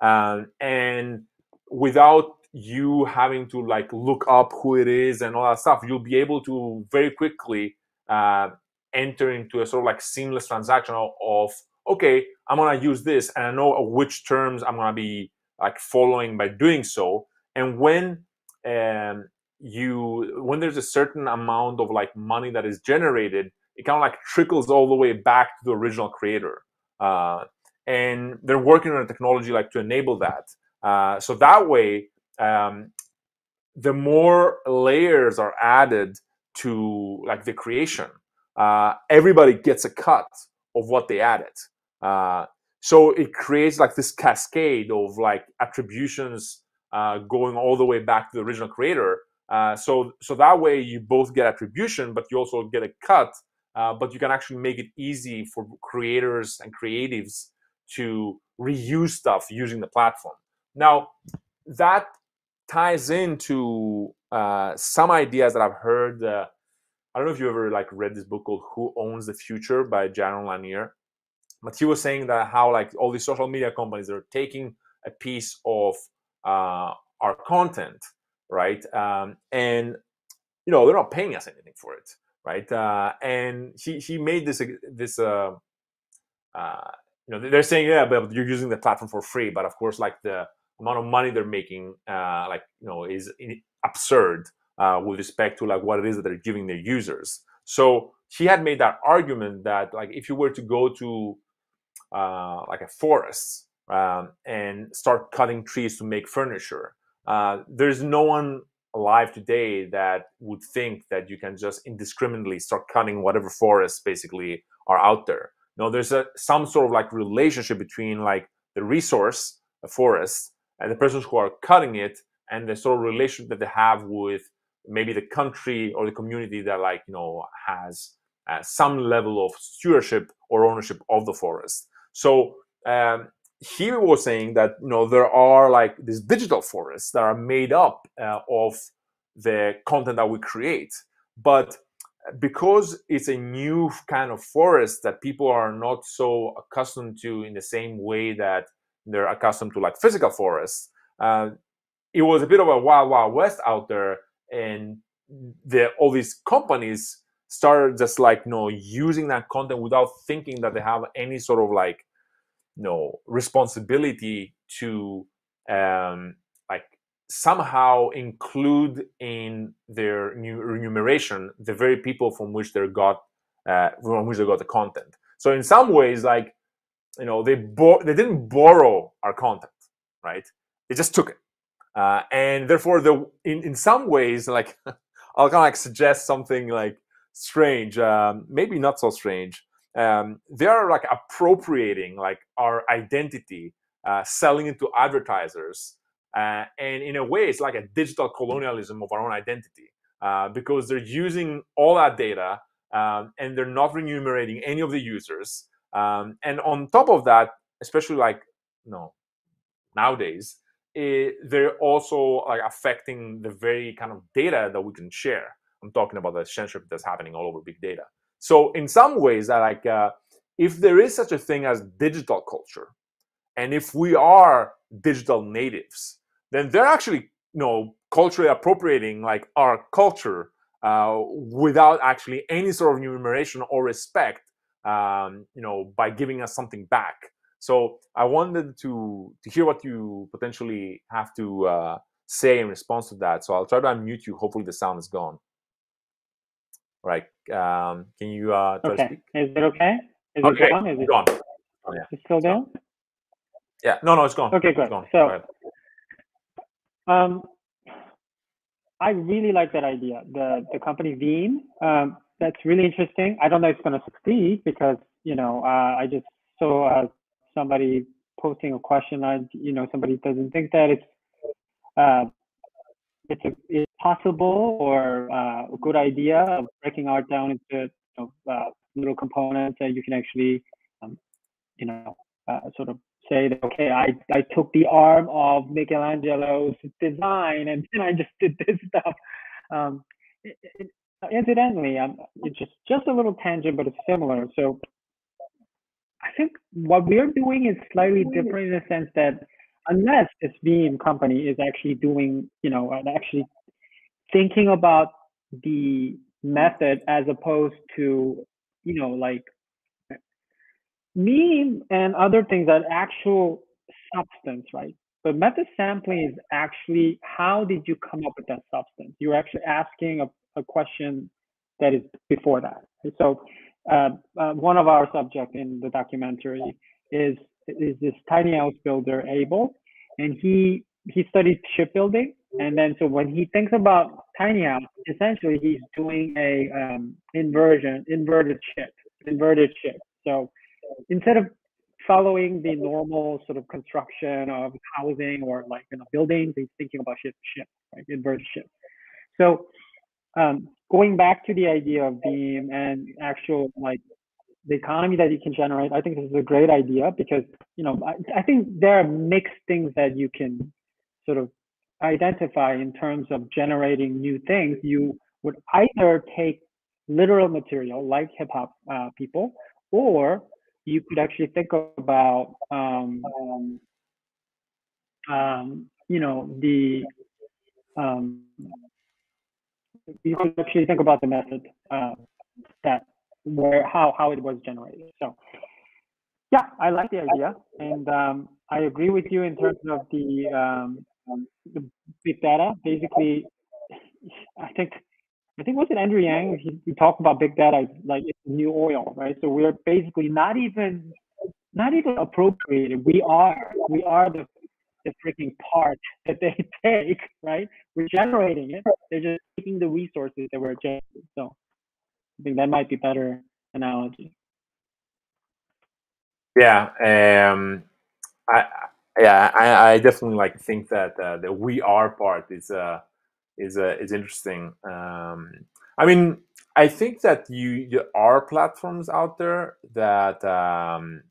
um, and without you having to like look up who it is and all that stuff, you'll be able to very quickly uh, enter into a sort of like seamless transaction of, of okay, I'm gonna use this and I know which terms I'm gonna be like following by doing so. And when um, you when there's a certain amount of like money that is generated, it kind of like trickles all the way back to the original creator. Uh, and they're working on a technology like to enable that. Uh, so that way, um, the more layers are added to like the creation, uh, everybody gets a cut of what they added. Uh, so it creates like this cascade of like attributions uh, going all the way back to the original creator. Uh, so so that way you both get attribution, but you also get a cut. Uh, but you can actually make it easy for creators and creatives to reuse stuff using the platform. Now that ties into uh, some ideas that I've heard. Uh, I don't know if you ever like read this book called "Who Owns the Future" by Jaron Lanier, but he was saying that how like all these social media companies are taking a piece of uh, our content, right, um, and you know they're not paying us anything for it, right? Uh, and he he made this this uh, uh, you know they're saying yeah, but you're using the platform for free, but of course like the amount of money they're making uh, like you know is absurd uh, with respect to like what it is that they're giving their users so he had made that argument that like if you were to go to uh, like a forest um, and start cutting trees to make furniture. Uh, there's no one alive today that would think that you can just indiscriminately start cutting whatever forests basically are out there. No there's a some sort of like relationship between like the resource a forest and the persons who are cutting it and the sort of relationship that they have with maybe the country or the community that like you know has uh, some level of stewardship or ownership of the forest so um, he was saying that you know there are like these digital forests that are made up uh, of the content that we create but because it's a new kind of forest that people are not so accustomed to in the same way that they're accustomed to like physical forests. Uh, it was a bit of a wild, wild west out there, and the, all these companies started just like you know using that content without thinking that they have any sort of like you know responsibility to um, like somehow include in their new remuneration the very people from which they got uh, from which they got the content. So in some ways, like you know they bo- they didn't borrow our content right they just took it uh, and therefore the in, in some ways like [laughs] i'll kind of like suggest something like strange um, maybe not so strange um, they are like appropriating like our identity uh, selling it to advertisers uh, and in a way it's like a digital colonialism of our own identity uh, because they're using all that data um, and they're not remunerating any of the users um, and on top of that, especially like you know nowadays, it, they're also like affecting the very kind of data that we can share. I'm talking about the censorship that's happening all over big data. So in some ways, I like uh, if there is such a thing as digital culture, and if we are digital natives, then they're actually you know culturally appropriating like our culture uh, without actually any sort of remuneration or respect um, you know, by giving us something back. So I wanted to to hear what you potentially have to uh, say in response to that. So I'll try to unmute you. Hopefully the sound is gone. Right. Um, can you uh, okay. Is it okay? Is okay. it gone? Is it gone? Oh, yeah. It's still there? Yeah. No, no, it's gone. Okay, good. Gone. So, um, I really like that idea. The the company Veeam. Um, that's really interesting. I don't know if it's going to succeed because you know uh, I just saw uh, somebody posting a question. I you know somebody doesn't think that it's uh, it's a, it's possible or uh, a good idea of breaking art down into you know, uh, little components that you can actually um, you know uh, sort of say that okay I, I took the arm of Michelangelo's design and then I just did this stuff. Um, it, it, incidentally, um, it's just just a little tangent, but it's similar. So I think what we're doing is slightly different in the sense that unless this Beam company is actually doing, you know, actually thinking about the method as opposed to, you know, like meme and other things are actual substance, right? But method sampling is actually how did you come up with that substance? You're actually asking a, a question that is before that. So uh, uh, one of our subjects in the documentary is is this tiny house builder Abel, and he he studies shipbuilding, and then so when he thinks about tiny house, essentially he's doing a um, inversion inverted ship inverted ship. So instead of following the normal sort of construction of housing or like you know buildings, he's thinking about ship ship like inverted ship. So um, going back to the idea of beam and actual like the economy that you can generate, I think this is a great idea because you know I, I think there are mixed things that you can sort of identify in terms of generating new things. You would either take literal material like hip hop uh, people, or you could actually think about um, um, you know the um, you could actually think about the method uh, that where how how it was generated. So yeah, I like the idea, and um, I agree with you in terms of the um, big data. Basically, I think I think was it Andrew Yang? He, he talked about big data like it's new oil, right? So we're basically not even not even appropriated. We are we are the the freaking part that they [laughs] take, right? We're generating it. They're just taking the resources that we're generating. So I think that might be better analogy. Yeah, um, I yeah I, I definitely like think that uh, the we are part is uh is uh, is interesting. Um, I mean, I think that you there are platforms out there that um,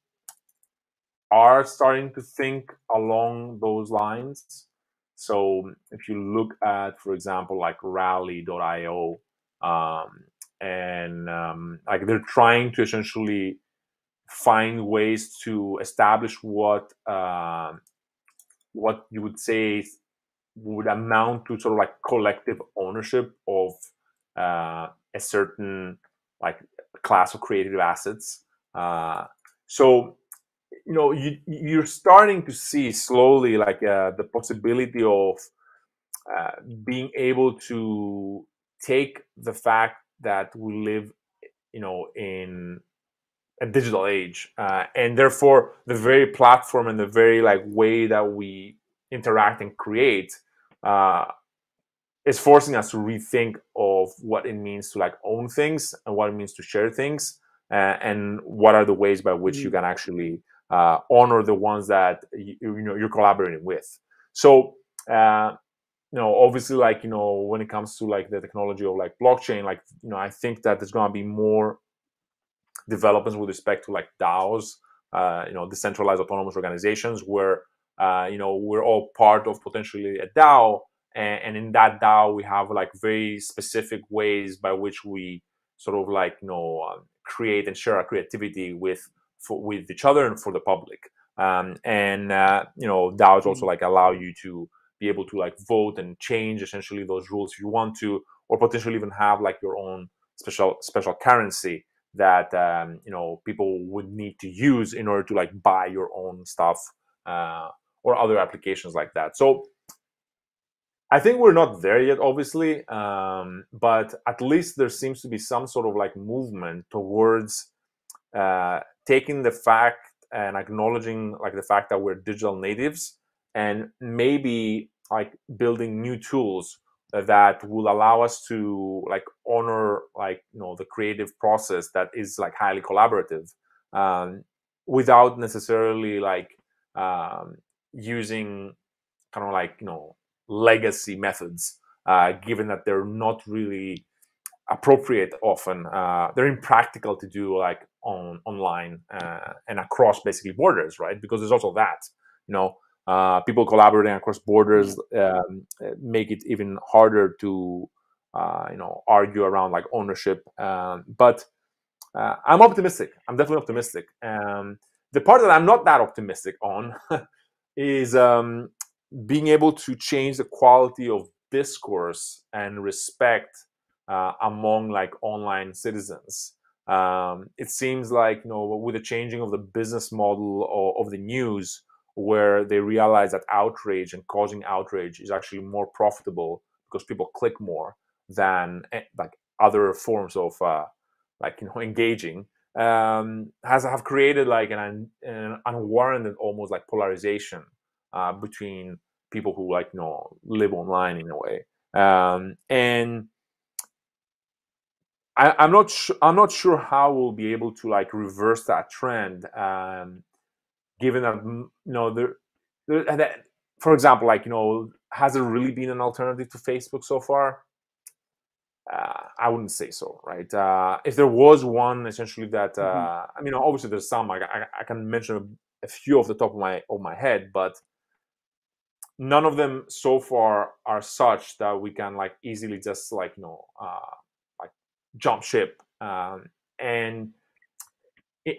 are starting to think along those lines. So if you look at, for example, like Rally.io, um, and um, like they're trying to essentially find ways to establish what uh, what you would say would amount to sort of like collective ownership of uh, a certain like class of creative assets. Uh, so you know you you're starting to see slowly like uh, the possibility of uh, being able to take the fact that we live you know in a digital age uh, and therefore the very platform and the very like way that we interact and create uh, is forcing us to rethink of what it means to like own things and what it means to share things uh, and what are the ways by which mm-hmm. you can actually uh, honor the ones that you, you, know you're collaborating with. So uh, you know, obviously, like you know, when it comes to like the technology of like blockchain, like you know, I think that there's gonna be more developments with respect to like DAOs, uh, you know, decentralized autonomous organizations, where uh, you know we're all part of potentially a DAO, and, and in that DAO we have like very specific ways by which we sort of like you know um, create and share our creativity with for, with each other and for the public. Um, and uh, you know, DAOs also mm-hmm. like allow you to be able to like vote and change essentially those rules if you want to, or potentially even have like your own special special currency that um, you know people would need to use in order to like buy your own stuff uh, or other applications like that. So I think we're not there yet, obviously, um, but at least there seems to be some sort of like movement towards uh, taking the fact and acknowledging like the fact that we're digital natives and maybe like building new tools that will allow us to like honor like you know the creative process that is like highly collaborative um, without necessarily like um, using kind of like you know legacy methods uh, given that they're not really appropriate often uh, they're impractical to do like on online uh, and across basically borders right? Because there's also that you know uh, people collaborating across borders um, make it even harder to uh, you know argue around like ownership um, but uh, i'm optimistic. I'm definitely optimistic. Um, the part that i'm not that optimistic on [laughs] is um, being able to change the quality of discourse and respect uh, among like online citizens. Um, it seems like you know with the changing of the business model of, of the news, where they realize that outrage and causing outrage is actually more profitable because people click more than eh, like other forms of uh, like you know [laughs] engaging um, has have created like an, an unwarranted almost like polarization uh, between people who like you know live online in a way. Um, and I, am not i'm not sure how we'll be able to like reverse that trend um, given that you know there, for example like you know has there really been an alternative to facebook so far uh, I wouldn't say so, right? Uh, if there was one, essentially that mm-hmm. uh, mm-hmm. I mean, obviously there's some. I, I, I, can mention a few off the top of my of my head, but none of them so far are such that we can like easily just like you know uh, like jump ship. Um, and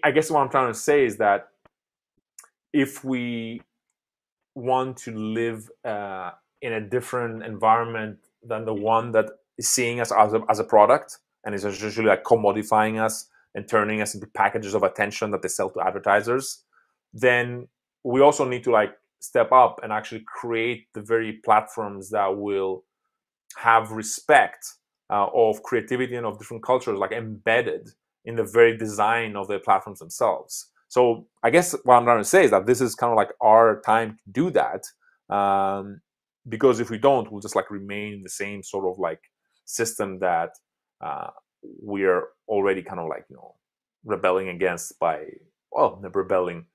I guess what I'm trying to say is that if we want to live uh, in a different environment than the one that is seeing us as a, as a product and is essentially like commodifying us and turning us into packages of attention that they sell to advertisers, then we also need to like step up and actually create the very platforms that will have respect uh, of creativity and of different cultures like embedded in the very design of the platforms themselves. So I guess what I'm trying to say is that this is kind of like our time to do that. Um, because if we don't, we'll just like remain in the same sort of like system that uh, we're already kind of like you know rebelling against by well rebelling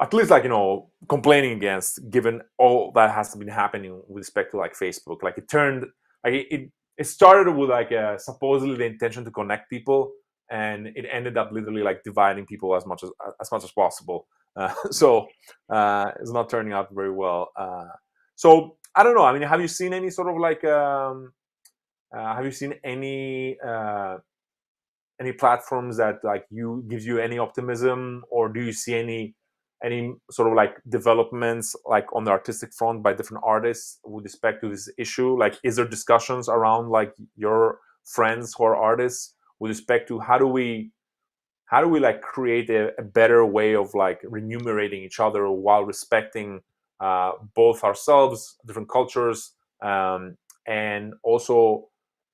at least like you know complaining against given all that has been happening with respect to like facebook like it turned like it, it started with like a, supposedly the intention to connect people and it ended up literally like dividing people as much as as much as possible. Uh, [laughs] so uh, it's not turning out very well. Uh, so i don't know. I mean have you seen any sort of like um, uh, have you seen any uh, any platforms that like you gives you any optimism, or do you see any any sort of like developments like on the artistic front by different artists with respect to this issue? Like, is there discussions around like your friends who are artists with respect to how do we how do we like create a, a better way of like remunerating each other while respecting uh, both ourselves, different cultures, um, and also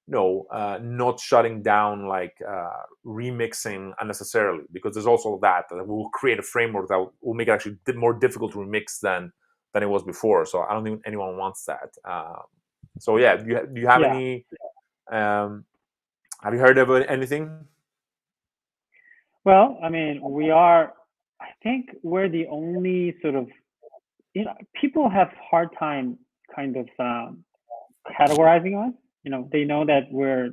know, uh, not shutting down like uh, remixing unnecessarily because there's also that that will create a framework that will make it actually more difficult to remix than than it was before. So I don't think anyone wants that. Um, so yeah, do you do you have yeah. any? Um, have you heard of anything? Well, I mean, we are. I think we're the only sort of. You know, people have hard time kind of um, categorizing us you know they know that we're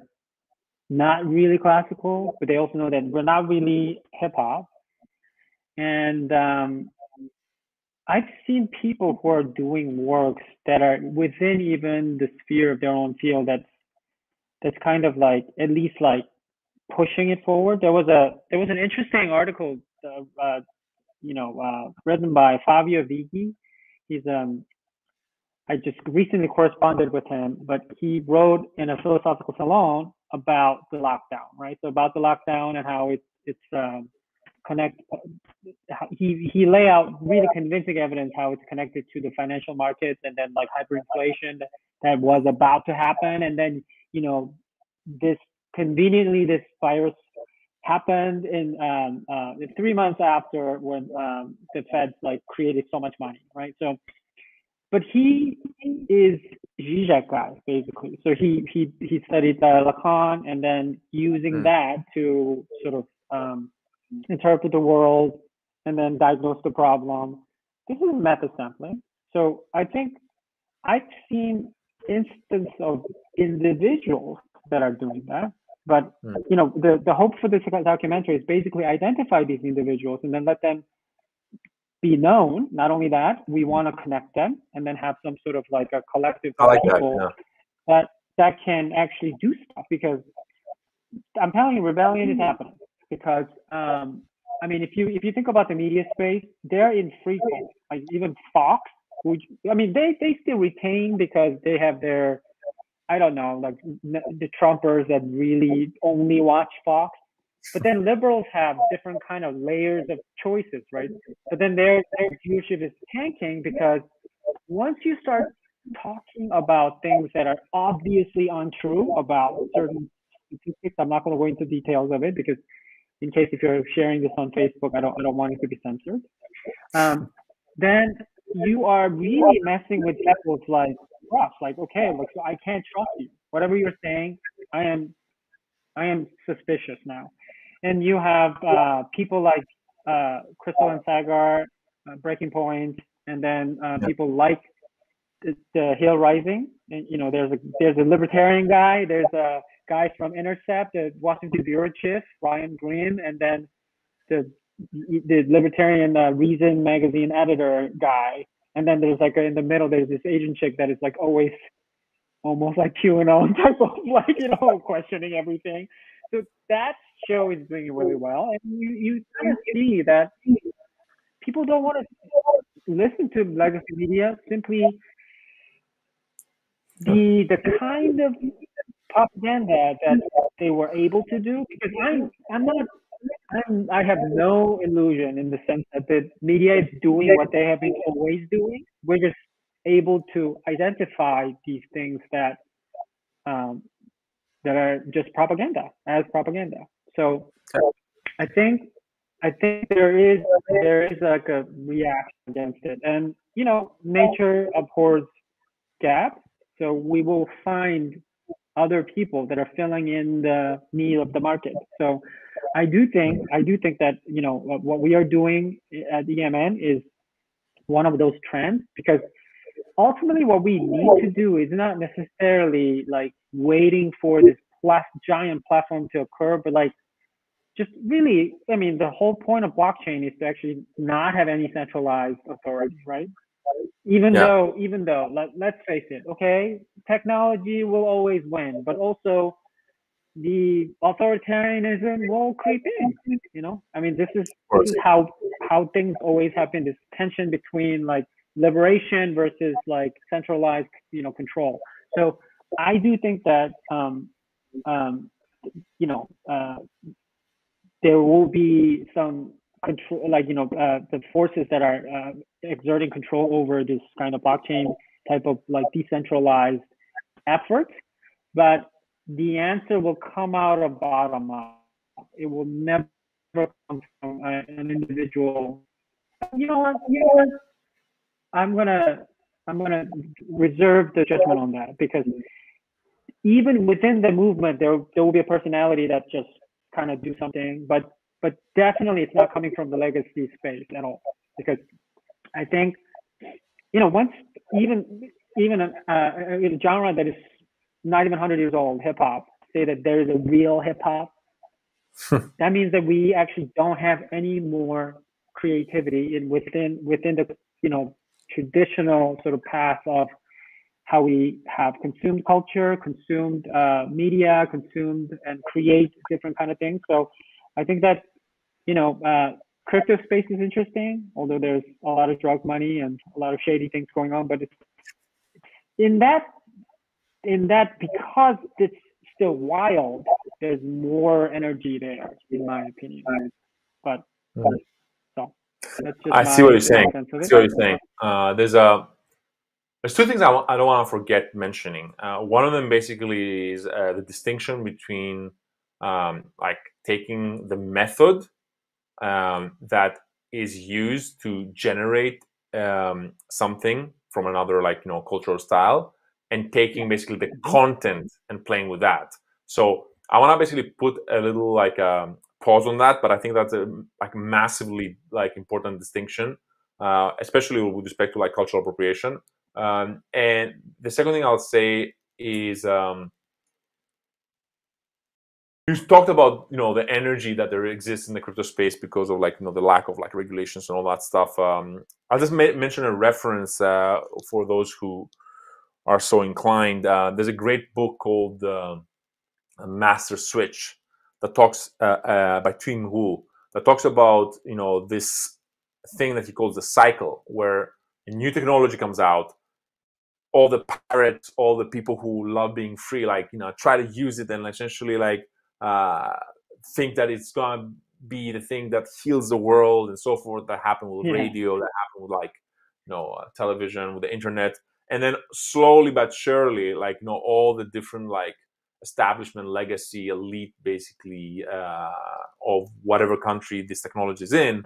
not really classical but they also know that we're not really hip hop and um, I've seen people who are doing works that are within even the sphere of their own field that's that's kind of like at least like pushing it forward. There was a there was an interesting article, uh, uh, you know, uh, written by Fabio Vighi. He's um I just recently corresponded with him, but he wrote in a philosophical salon about the lockdown, right? So about the lockdown and how it's it's um, connect. He he lay out really convincing evidence how it's connected to the financial markets and then like hyperinflation that, that was about to happen, and then you know this conveniently this virus happened in um, uh, three months after when um, the Fed like created so much money, right? So but he is Zizek guy basically. So he he he studied uh, Lacan and then using mm. that to sort of um, interpret the world and then diagnose the problem. This is method sampling. So I think I've seen instances of individuals that are doing that. But mm. you know, the, the hope for this documentary is basically identify these individuals and then let them be known. Not only that, we want to connect them and then have some sort of like a collective of like people that, yeah. that that can actually do stuff. Because I'm telling you, rebellion is happening because um, I mean, if you if you think about the media space, they're in free fall. Like even Fox, I mean, they they still retain because they have their, I don't know, like the Trumpers that really only watch Fox. But then liberals have different kind of layers of choices, right? But then their their viewership is tanking because once you start talking about things that are obviously untrue about certain statistics, I'm not going to go into details of it because in case if you're sharing this on Facebook, I don't I don't want it to be censored. Um, then you are really messing with people's like trust. Like, okay, look, so I can't trust you. Whatever you're saying, I am I am suspicious now. And you have uh, people like uh, Krystal and Saagar, uh, Breaking Point, and then uh, people like the, the, Hill Rising. And, you know, there's a there's a libertarian guy. There's a guy from Intercept, the Washington bureau chief, Ryan Grim, and then the the libertarian uh, Reason magazine editor guy. And then there's like a, in the middle, there's this Asian chick that is like always almost like Q and QAnon [laughs] type of like you know questioning everything. So that show is doing really well, and you you kind of see that people don't want to listen to legacy media simply the the kind of propaganda that they were able to do because I'm I'm not I'm, I have no illusion in the sense that the media is doing what they have been always doing. We're just able to identify these things that um, that are just propaganda as propaganda. So I think I think there is there is like a reaction against it, and you know, nature abhors gaps. So we will find other people that are filling in the need of the market. So I do think I do think that you know what we are doing at EMN is one of those trends because ultimately what we need to do is not necessarily like waiting for this plas- giant platform to occur, but like just really, I mean, the whole point of blockchain is to actually not have any centralized authority, right? Even yeah. though, even though, let, let's face it, okay, technology will always win, but also the authoritarianism will creep in. You know, I mean, this is this is how how things always happen. This tension between like liberation versus like centralized, you know, control. So I do think that um, um, you know uh, there will be some control, like you know, uh, the forces that are uh, exerting control over this kind of blockchain type of like decentralized effort, but the answer will come out of bottom up. It will never come from an individual. You know what? You know what? I'm gonna I'm gonna reserve the judgment on that because even within the movement, there there will be a personality that just kind of do something, but but definitely it's not coming from the legacy space at all because I think you know once even even a, a genre that is not even 100 years old, hip hop, say that there is a real hip hop, [laughs] that means that we actually don't have any more creativity in within within the you know traditional sort of path of how we have consumed culture, consumed uh, media, consumed and create different kind of things. So I think that you know uh, crypto space is interesting, although there's a lot of drug money and a lot of shady things going on. But it's, in that in that because it's still wild, there's more energy there, in my opinion. But mm. so I see what you're saying. I see what you're saying. Uh, there's a there's two things I w- I don't want to forget mentioning. Uh, one of them basically is uh, the distinction between um, like taking the method um, that is used to generate um, something from another like you know cultural style and taking basically the mm-hmm. content and playing with that. So I want to basically put a little like um, pause on that, but I think that's a like massively like important distinction, uh, especially with respect to like cultural appropriation. Um, and the second thing I'll say is um, you talked about you know the energy that there exists in the crypto space because of like you know the lack of like regulations and all that stuff. Um, I'll just ma- mention a reference uh, for those who are so inclined. Uh, there's a great book called uh, Master Switch that talks uh, uh, by Tim Wu that talks about you know this thing that he calls the cycle, where a new technology comes out, all the pirates, all the people who love being free, like you know, try to use it and essentially like uh, think that it's gonna be the thing that heals the world and so forth. That happened with yeah. radio, that happened with like you know uh, television, with the internet, and then slowly but surely, like you know, all the different like establishment, legacy, elite, basically uh, of whatever country this technology is in,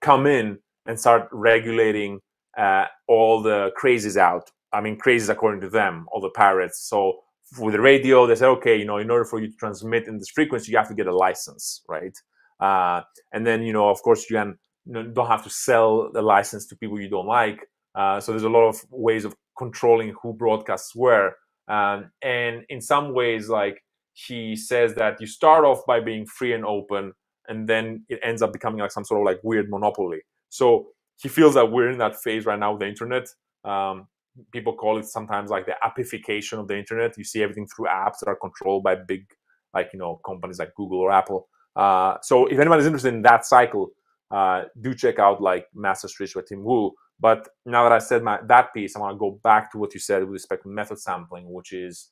come in and start regulating uh, all the crazes out. I mean, crazes according to them, all the pirates. So with the radio, they said, okay, you know, in order for you to transmit in this frequency, you have to get a license, right? Uh, and then, you know, of course, you can you don't have to sell the license to people you don't like. Uh, so there's a lot of ways of controlling who broadcasts where. Um, and in some ways, like he says that you start off by being free and open, and then it ends up becoming like some sort of like weird monopoly. So he feels that we're in that phase right now with the internet. Um, people call it sometimes like the appification of the internet. You see everything through apps that are controlled by big, like you know, companies like Google or Apple. Uh, so if anybody's interested in that cycle, uh, do check out like Master Switch by Tim Wu. But now that I said my, that piece, I want to go back to what you said with respect to method sampling, which is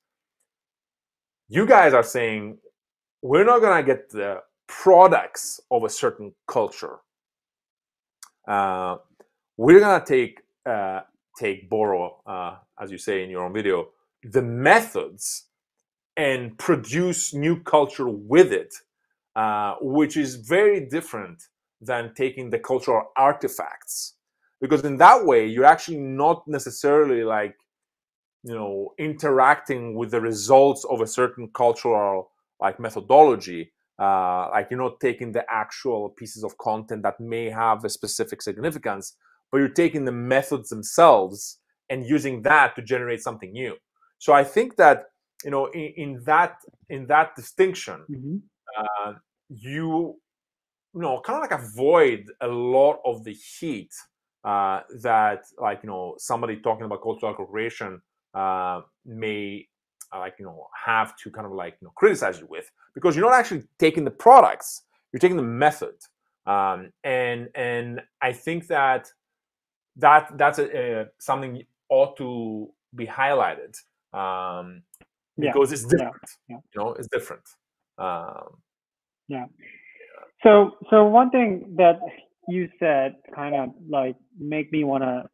you guys are saying we're not going to get the products of a certain culture. Uh, we're going to take uh, take borrow, uh, as you say in your own video, the methods and produce new culture with it, uh, which is very different than taking the cultural artifacts. Because in that way you're actually not necessarily like you know interacting with the results of a certain cultural like methodology uh, like you're not taking the actual pieces of content that may have a specific significance but you're taking the methods themselves and using that to generate something new so i think that you know in, in that in that distinction mm-hmm. uh, you you know kind of like avoid a lot of the heat uh, that like you know somebody talking about cultural appropriation uh, may uh, like you know have to kind of like you know criticize you with because you're not actually taking the products you're taking the method um, and and I think that that that's a, something ought to be highlighted um, because yeah. it's different. Yeah. you know it's different um, yeah so so one thing that you said kind of like make me want to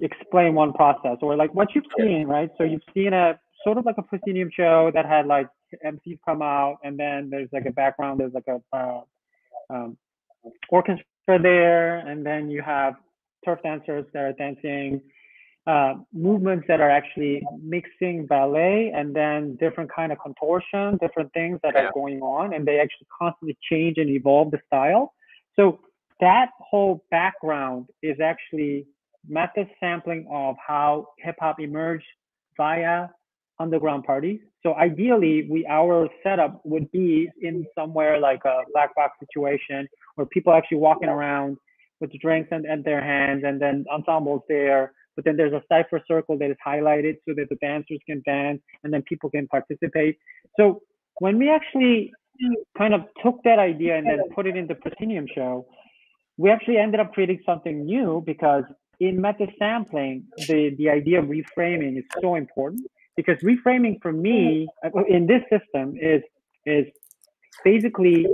explain one process or like what you've seen, right? So you've seen a sort of like a proscenium show that had like MCs come out and then there's like a background, there's like a uh, um, orchestra there, and then you have turf dancers that are dancing uh, movements that are actually mixing ballet and then different kind of contortion, different things that yeah. are going on, and they actually constantly change and evolve the style. So that whole background is actually method sampling of how hip hop emerged via underground parties. So ideally, we our setup would be in somewhere like a black box situation where people actually walking around with drinks and, in their hands, and then ensembles there. But then there's a cipher circle that is highlighted so that the dancers can dance, and then people can participate. So when we actually kind of took that idea and then put it in the Proscenium show, we actually ended up creating something new because in method sampling, the, the idea of reframing is so important because reframing for me uh, in this system is is basically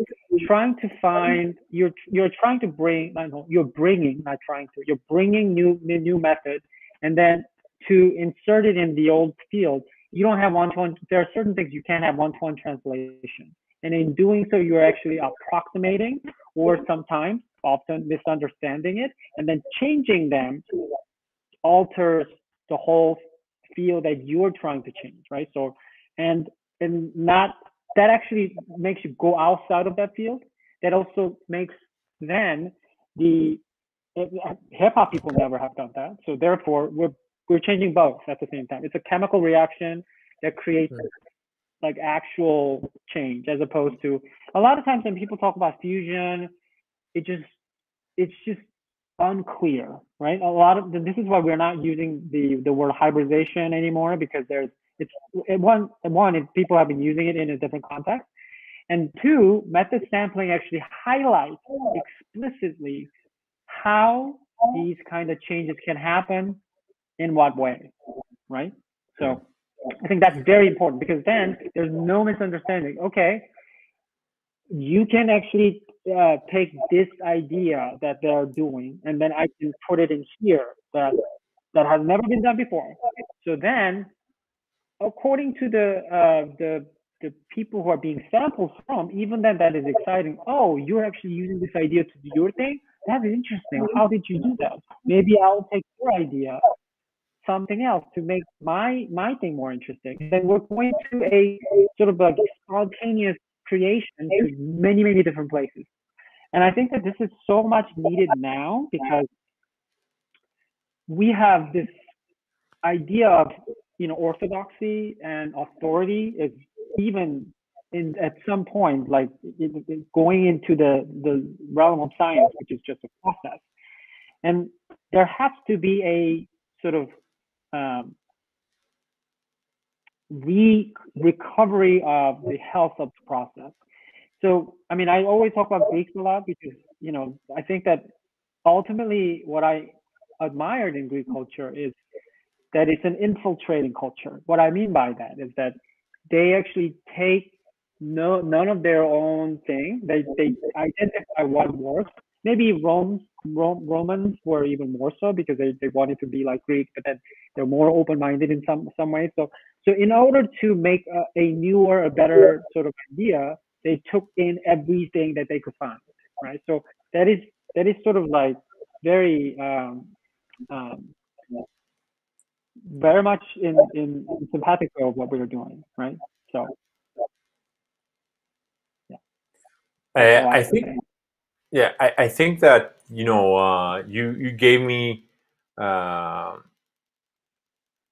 trying to find you're you're trying to bring know, you're bringing not trying to you're bringing new new method and then to insert it in the old field you don't have one-to-one there are certain things you can't have one-to-one translation and in doing so you're actually approximating or sometimes often misunderstanding it, and then changing them alters the whole field that you're trying to change, right? So, and and not that actually makes you go outside of that field. That also makes then the hip hop people never have done that. So therefore, we're we're changing both at the same time. It's a chemical reaction that creates like actual change, as opposed to a lot of times when people talk about fusion, it just it's just unclear, right? A lot of this is why we're not using the the word hybridization anymore because there's it's it one one people have been using it in a different context, And two, method sampling actually highlights explicitly how these kind of changes can happen in what way, right? So I think that's very important because then there's no misunderstanding. Okay, you can actually uh, take this idea that they're doing and then I can put it in here that that has never been done before. So then, according to the uh, the the people who are being sampled from, even then that is exciting. Oh, you're actually using this idea to do your thing. That is interesting. How did you do that? Maybe I'll take your idea, something else to make my my thing more interesting. Then we're going to a sort of like spontaneous creation to many many different places. And I think that this is so much needed now because we have this idea of you know orthodoxy and authority is even in at some point like it, it going into the the realm of science which is just a process. And there has to be a sort of um, re recovery of the health of the process. So i mean i always talk about greeks a lot because you know i think that ultimately what i admired in greek culture is that it's an infiltrating culture. What I mean by that is that they actually take no none of their own thing. They they identify what works. Maybe Rome, Rome Romans were even more so because they, they wanted to be like Greek, but then they're more open-minded in some some ways. So so in order to make a, a newer, a better sort of idea, they took in everything that they could find, right? So that is that is sort of like very um, um, very much in, in, in sympathetic of what we are doing, right? So, yeah. I, I think, yeah, I, I think that you know, uh, you you gave me, uh,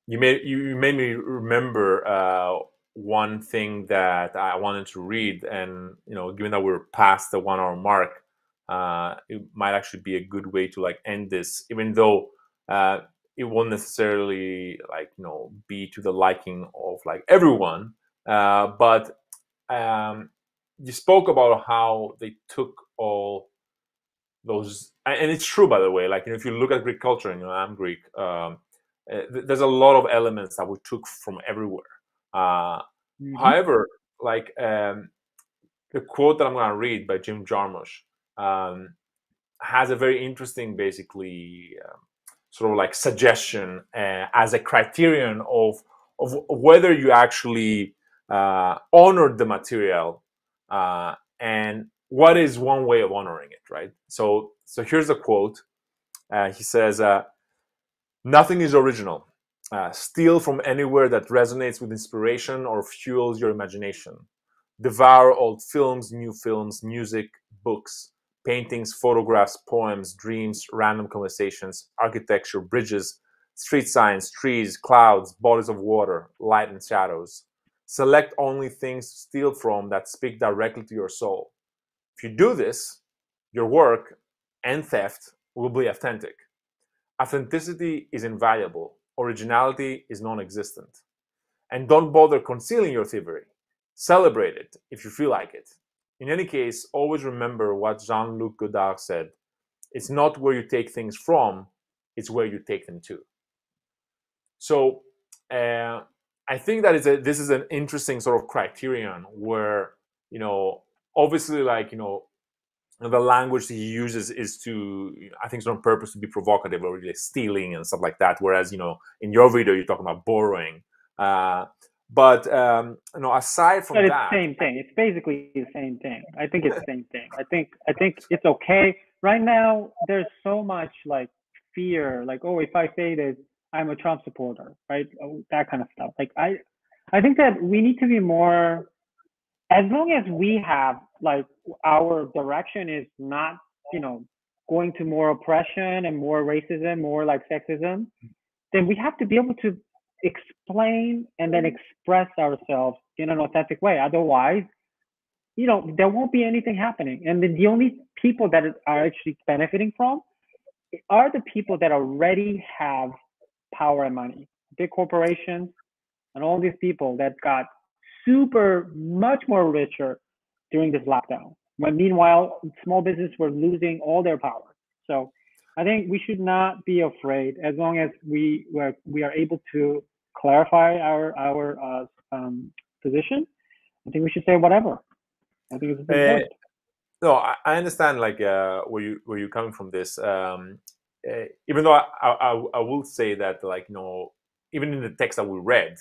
you made you made me remember uh, one thing that I wanted to read, and you know, given that we're past the one hour mark, uh, it might actually be a good way to like end this, even though. Uh, it won't necessarily like you know be to the liking of like everyone uh, but um, you spoke about how they took all those and it's true by the way like you know, if you look at greek culture and you know i'm greek um, uh, there's a lot of elements that we took from everywhere uh, mm-hmm. however like um, the quote that i'm going to read by jim jarmusch um, has a very interesting basically um, sort of like suggestion uh, as a criterion of of whether you actually uh, honored the material uh, and what is one way of honoring it right? So so here's a quote. Uh, he says uh, nothing is original. Uh, steal from anywhere that resonates with inspiration or fuels your imagination. Devour old films new films music books paintings, photographs, poems, dreams, random conversations, architecture, bridges, street signs, trees, clouds, bodies of water, light and shadows. Select only things to steal from that speak directly to your soul. If you do this, your work and theft will be authentic. Authenticity is invaluable, originality is non existent. And don't bother concealing your thievery. Celebrate it if you feel like it. In any case, always remember what Jean Luc Godard said it's not where you take things from, it's where you take them to. So, uh, I think that is a, this is an interesting sort of criterion where, you know, obviously, like, you know, the language he uses is to, I think, it's on purpose to be provocative or really stealing and stuff like that. Whereas, you know, in your video, you're talking about borrowing. Uh, but um, you know, aside from but it's that, the same thing. It's basically the same thing. I think it's the same thing. I think I think [laughs] it's okay. Right now, there's so much like fear, like oh, if I say this, I'm a Trump supporter, right? Oh, that kind of stuff. Like I, I think that we need to be more. As long as we have like our direction is not, you know, going to more oppression and more racism, more like sexism, then we have to be able to explain and then mm-hmm. express ourselves in an authentic way. Otherwise, you know, there won't be anything happening. And then the only people that are actually benefiting from are the people that already have power and money, big corporations, and all these people that got super much more richer during this lockdown. When meanwhile, small business were losing all their power. So I think we should not be afraid as long as we were, we are able to clarify our our uh, um, position. I think we should say whatever. I think it's important. Uh, no, I, I understand like uh, where you where you're coming from this. Um, uh, even though I, I, I will say that like you know even in the text that we read,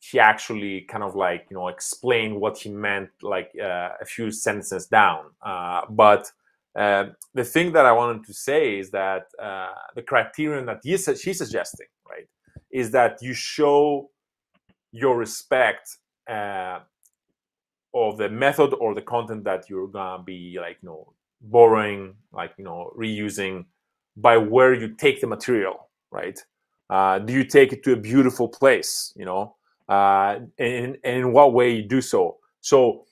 he actually kind of like you know explained what he meant like uh, a few sentences down. Uh, but uh, the thing that I wanted to say is that uh, the criterion that he's, she's suggesting, right, is that you show your respect uh, of the method or the content that you're gonna be like you know borrowing, like you know reusing by where you take the material, right? Uh, do you take it to a beautiful place, you know, uh, and, and in what way you do so? So,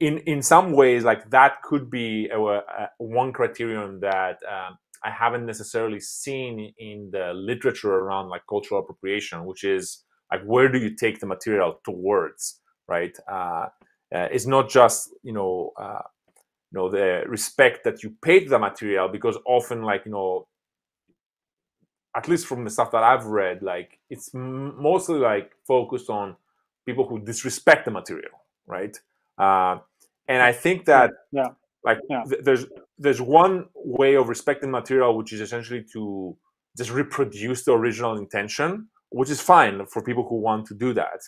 in in some ways, like that could be a, a, one criterion that um, I haven't necessarily seen in the literature around like cultural appropriation, which is like where do you take the material towards, right? Uh, uh it's not just you know uh, you know the respect that you pay to the material because often like you know at least from the stuff that I've read, like it's mostly like focused on people who disrespect the material, right? Uh, and I think that yeah. like yeah. Th- there's there's one way of respecting material, which is essentially to just reproduce the original intention, which is fine for people who want to do that.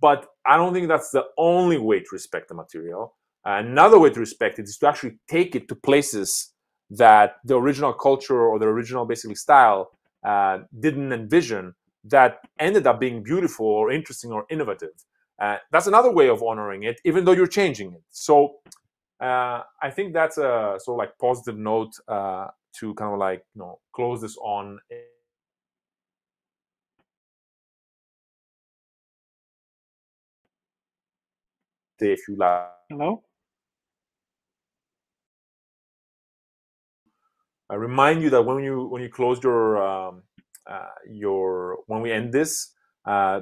But I don't think that's the only way to respect the material. Another way to respect it is to actually take it to places that the original culture or the original basically style uh, didn't envision that ended up being beautiful or interesting or innovative. Uh, that's another way of honoring it, even though you're changing it. So uh, I think that's a sort of like positive note uh, to kind of like you know close this on. If you like. Hello. I remind you that when you when you close your um, uh, your when we end this, uh,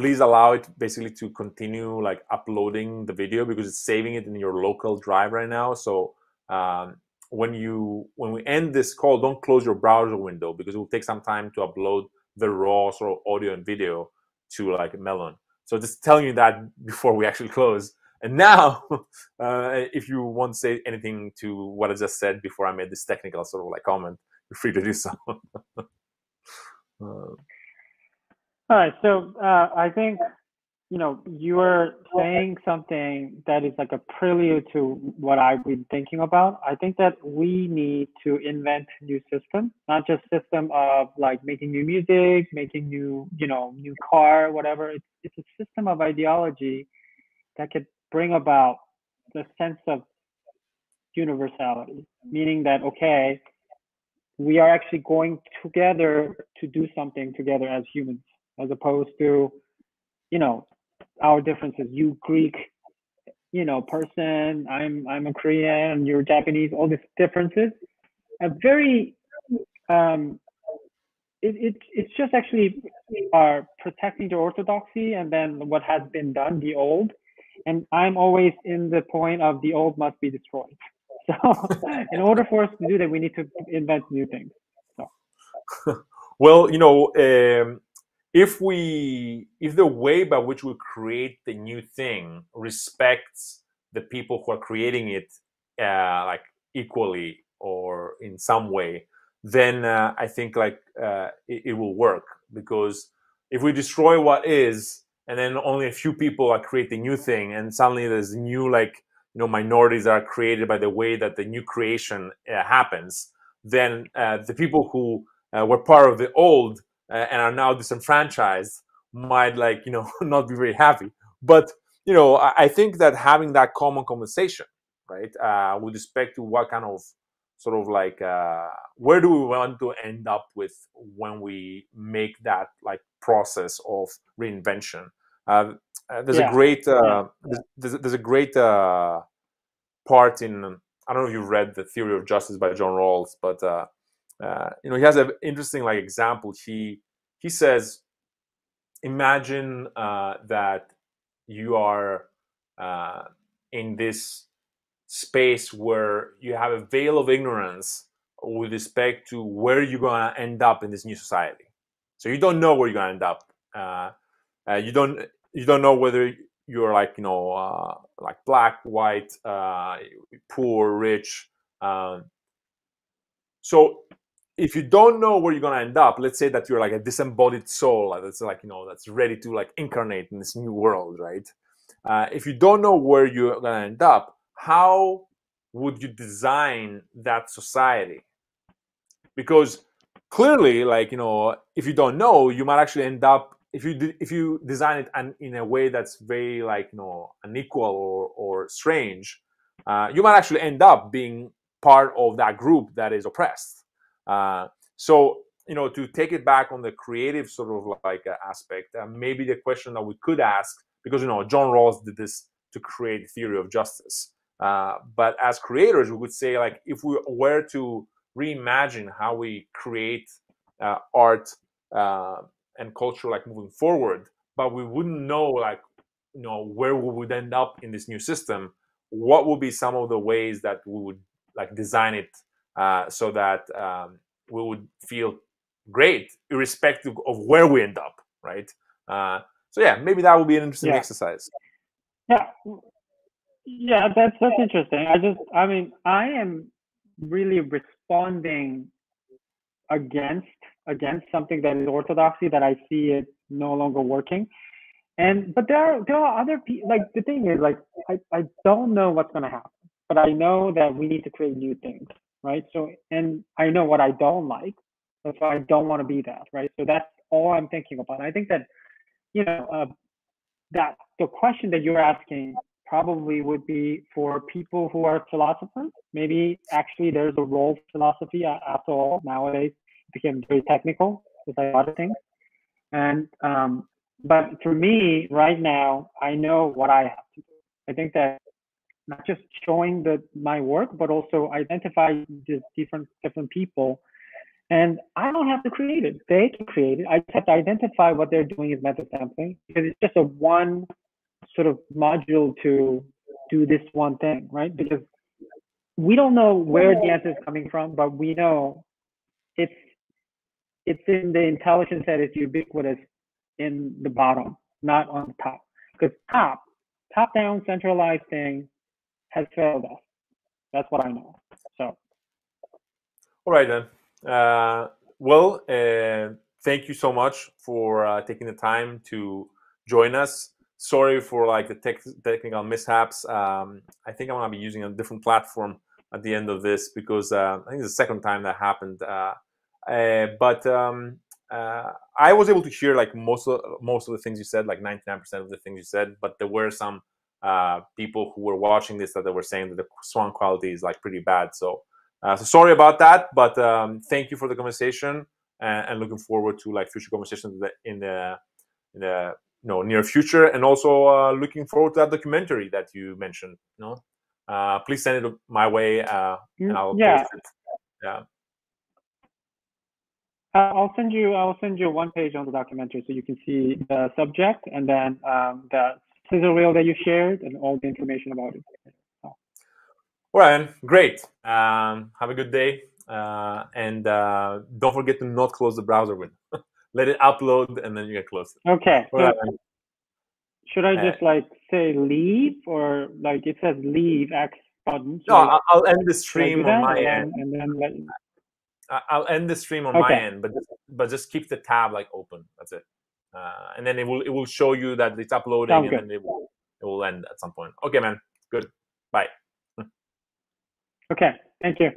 please allow it basically to continue like uploading the video because it's saving it in your local drive right now. So um, when you when we end this call, don't close your browser window because it will take some time to upload the raw sort of audio and video to like Melon. So just telling you that [laughs] before we actually close. And now, [laughs] uh, if you want to say anything to what I just said before I made this technical sort of like comment, you're free to do so. [laughs] uh, All right. So uh, I think you know you were saying something that is like a prelude to what I've been thinking about. I think that we need to invent new systems, not just system of like making new music, making new you know new car, whatever. It's it's a system of ideology that could bring about the sense of universality, meaning that, okay, we are actually going together to do something together as humans, as opposed to, you know, our differences. You Greek, you know, person, I'm I'm a Korean, you're Japanese, all these differences. A very um, it, it, it's just actually are protecting the orthodoxy and then what has been done, the old, and I'm always in the point of the old must be destroyed. [laughs] So in order for us to do that, we need to invent new things. So. [laughs] well, you know, um, if we if the way by which we create the new thing respects the people who are creating it uh, like equally or in some way, then uh, I think like uh, it, it will work. Because if we destroy what is, and then only a few people are creating new thing and suddenly there's new like you know minorities are created by the way that the new creation uh, happens then uh, the people who uh, were part of the old and are now disenfranchised might like you know [laughs] not be very happy but you know I, think that having that common conversation right uh, with respect to what kind of sort of like uh, where do we want to end up with when we make that like process of reinvention uh, uh, there's yeah. a great uh, yeah. there's, there's, a great uh, part in I don't know if you've read the Theory of Justice by John Rawls, but uh, uh, you know he has an interesting like example. He he says, imagine that you are in this space where you have a veil of ignorance with respect to where you're going to end up in this new society. So you don't know where you're going to end up. Uh, uh, you don't you don't know whether you're like you know uh, like black, white, uh, poor, rich. Um, so if you don't know where you're going to end up, let's say that you're like a disembodied soul that's like you know that's ready to like incarnate in this new world, right? Uh, if you don't know where you're to end up, how would you design that society? Because clearly, like you know, if you don't know, you might actually end up if you if you design it and in a way that's very like you know unequal or or strange, uh, you might actually end up being part of that group that is oppressed. Uh, so you know to take it back on the creative sort of like uh, aspect, uh, maybe the question that we could ask because you know John Rawls did this to create theory of justice. Uh, but as creators, we would say like if we were to reimagine how we create uh, art uh, and culture like moving forward but we wouldn't know like you know where we would end up in this new system what would be some of the ways that we would like design it uh, so that um, we would feel great irrespective of where we end up right uh, so yeah maybe that would be an interesting Yeah. exercise Yeah, yeah, that's that's interesting. I just, I mean, I am really responding against against something that is orthodoxy that I see it no longer working. And but there are there are other people. Like the thing is, like I I don't know what's gonna happen, but I know that we need to create new things, right? So and I know what I don't like. Why I don't want to be that, right? So that's all I'm thinking about. I think that you know uh, that the question that you're asking probably would be for people who are philosophers. Maybe actually there's a role for philosophy after all. Nowadays it became very technical with a lot of things. And um, but for me right now, I know what I have to do. I think that not just showing the my work, but also identify just different different people. And I don't have to create it. They can create it. I just have to identify what they're doing as method sampling because it's just a one sort of module to do this one thing, right? Because we don't know where the answer is coming from, but we know it's it's in the intelligence that is ubiquitous in the bottom, not on the top. Because top, top down centralized thing has failed us. That's what I know. So All right then. Uh, well, uh, thank you so much for uh, taking the time to join us. Sorry for like the tech technical mishaps. Um, I think I'm gonna be using a different platform at the end of this because uh, I think it's the second time that happened. Uh, uh, but um, I was able to hear like most of most of the things you said, like 99% of the things you said. But there were some uh, people who were watching this that they were saying that the sound quality is like pretty bad. So. Uh, so sorry about that, but um, thank you for the conversation, and, and looking forward to like future conversations in the in the, you know, near future, and also uh, looking forward to that documentary that you mentioned. You know, uh, please send it my way, uh, and I'll yeah, post it. Yeah, Uh, I'll send you. I'll send you one page on the documentary so you can see the subject and then um, the sizzle reel that you shared and all the information about it. all right, man. great. Um, have a good day, uh, and uh, don't forget to not close the browser window. [laughs] Let it upload, and then you can close it. Okay. So should I Uh, just like say leave or like it says leave X button? No, I- I- I'll end the stream on my and end. and then let I'll end the stream on my end, but just, but just keep the tab like open. That's it, uh, and then it will it will show you that it's uploading, and then it will it will end at some point. Okay, man. Good. Bye. Okay. Thank you.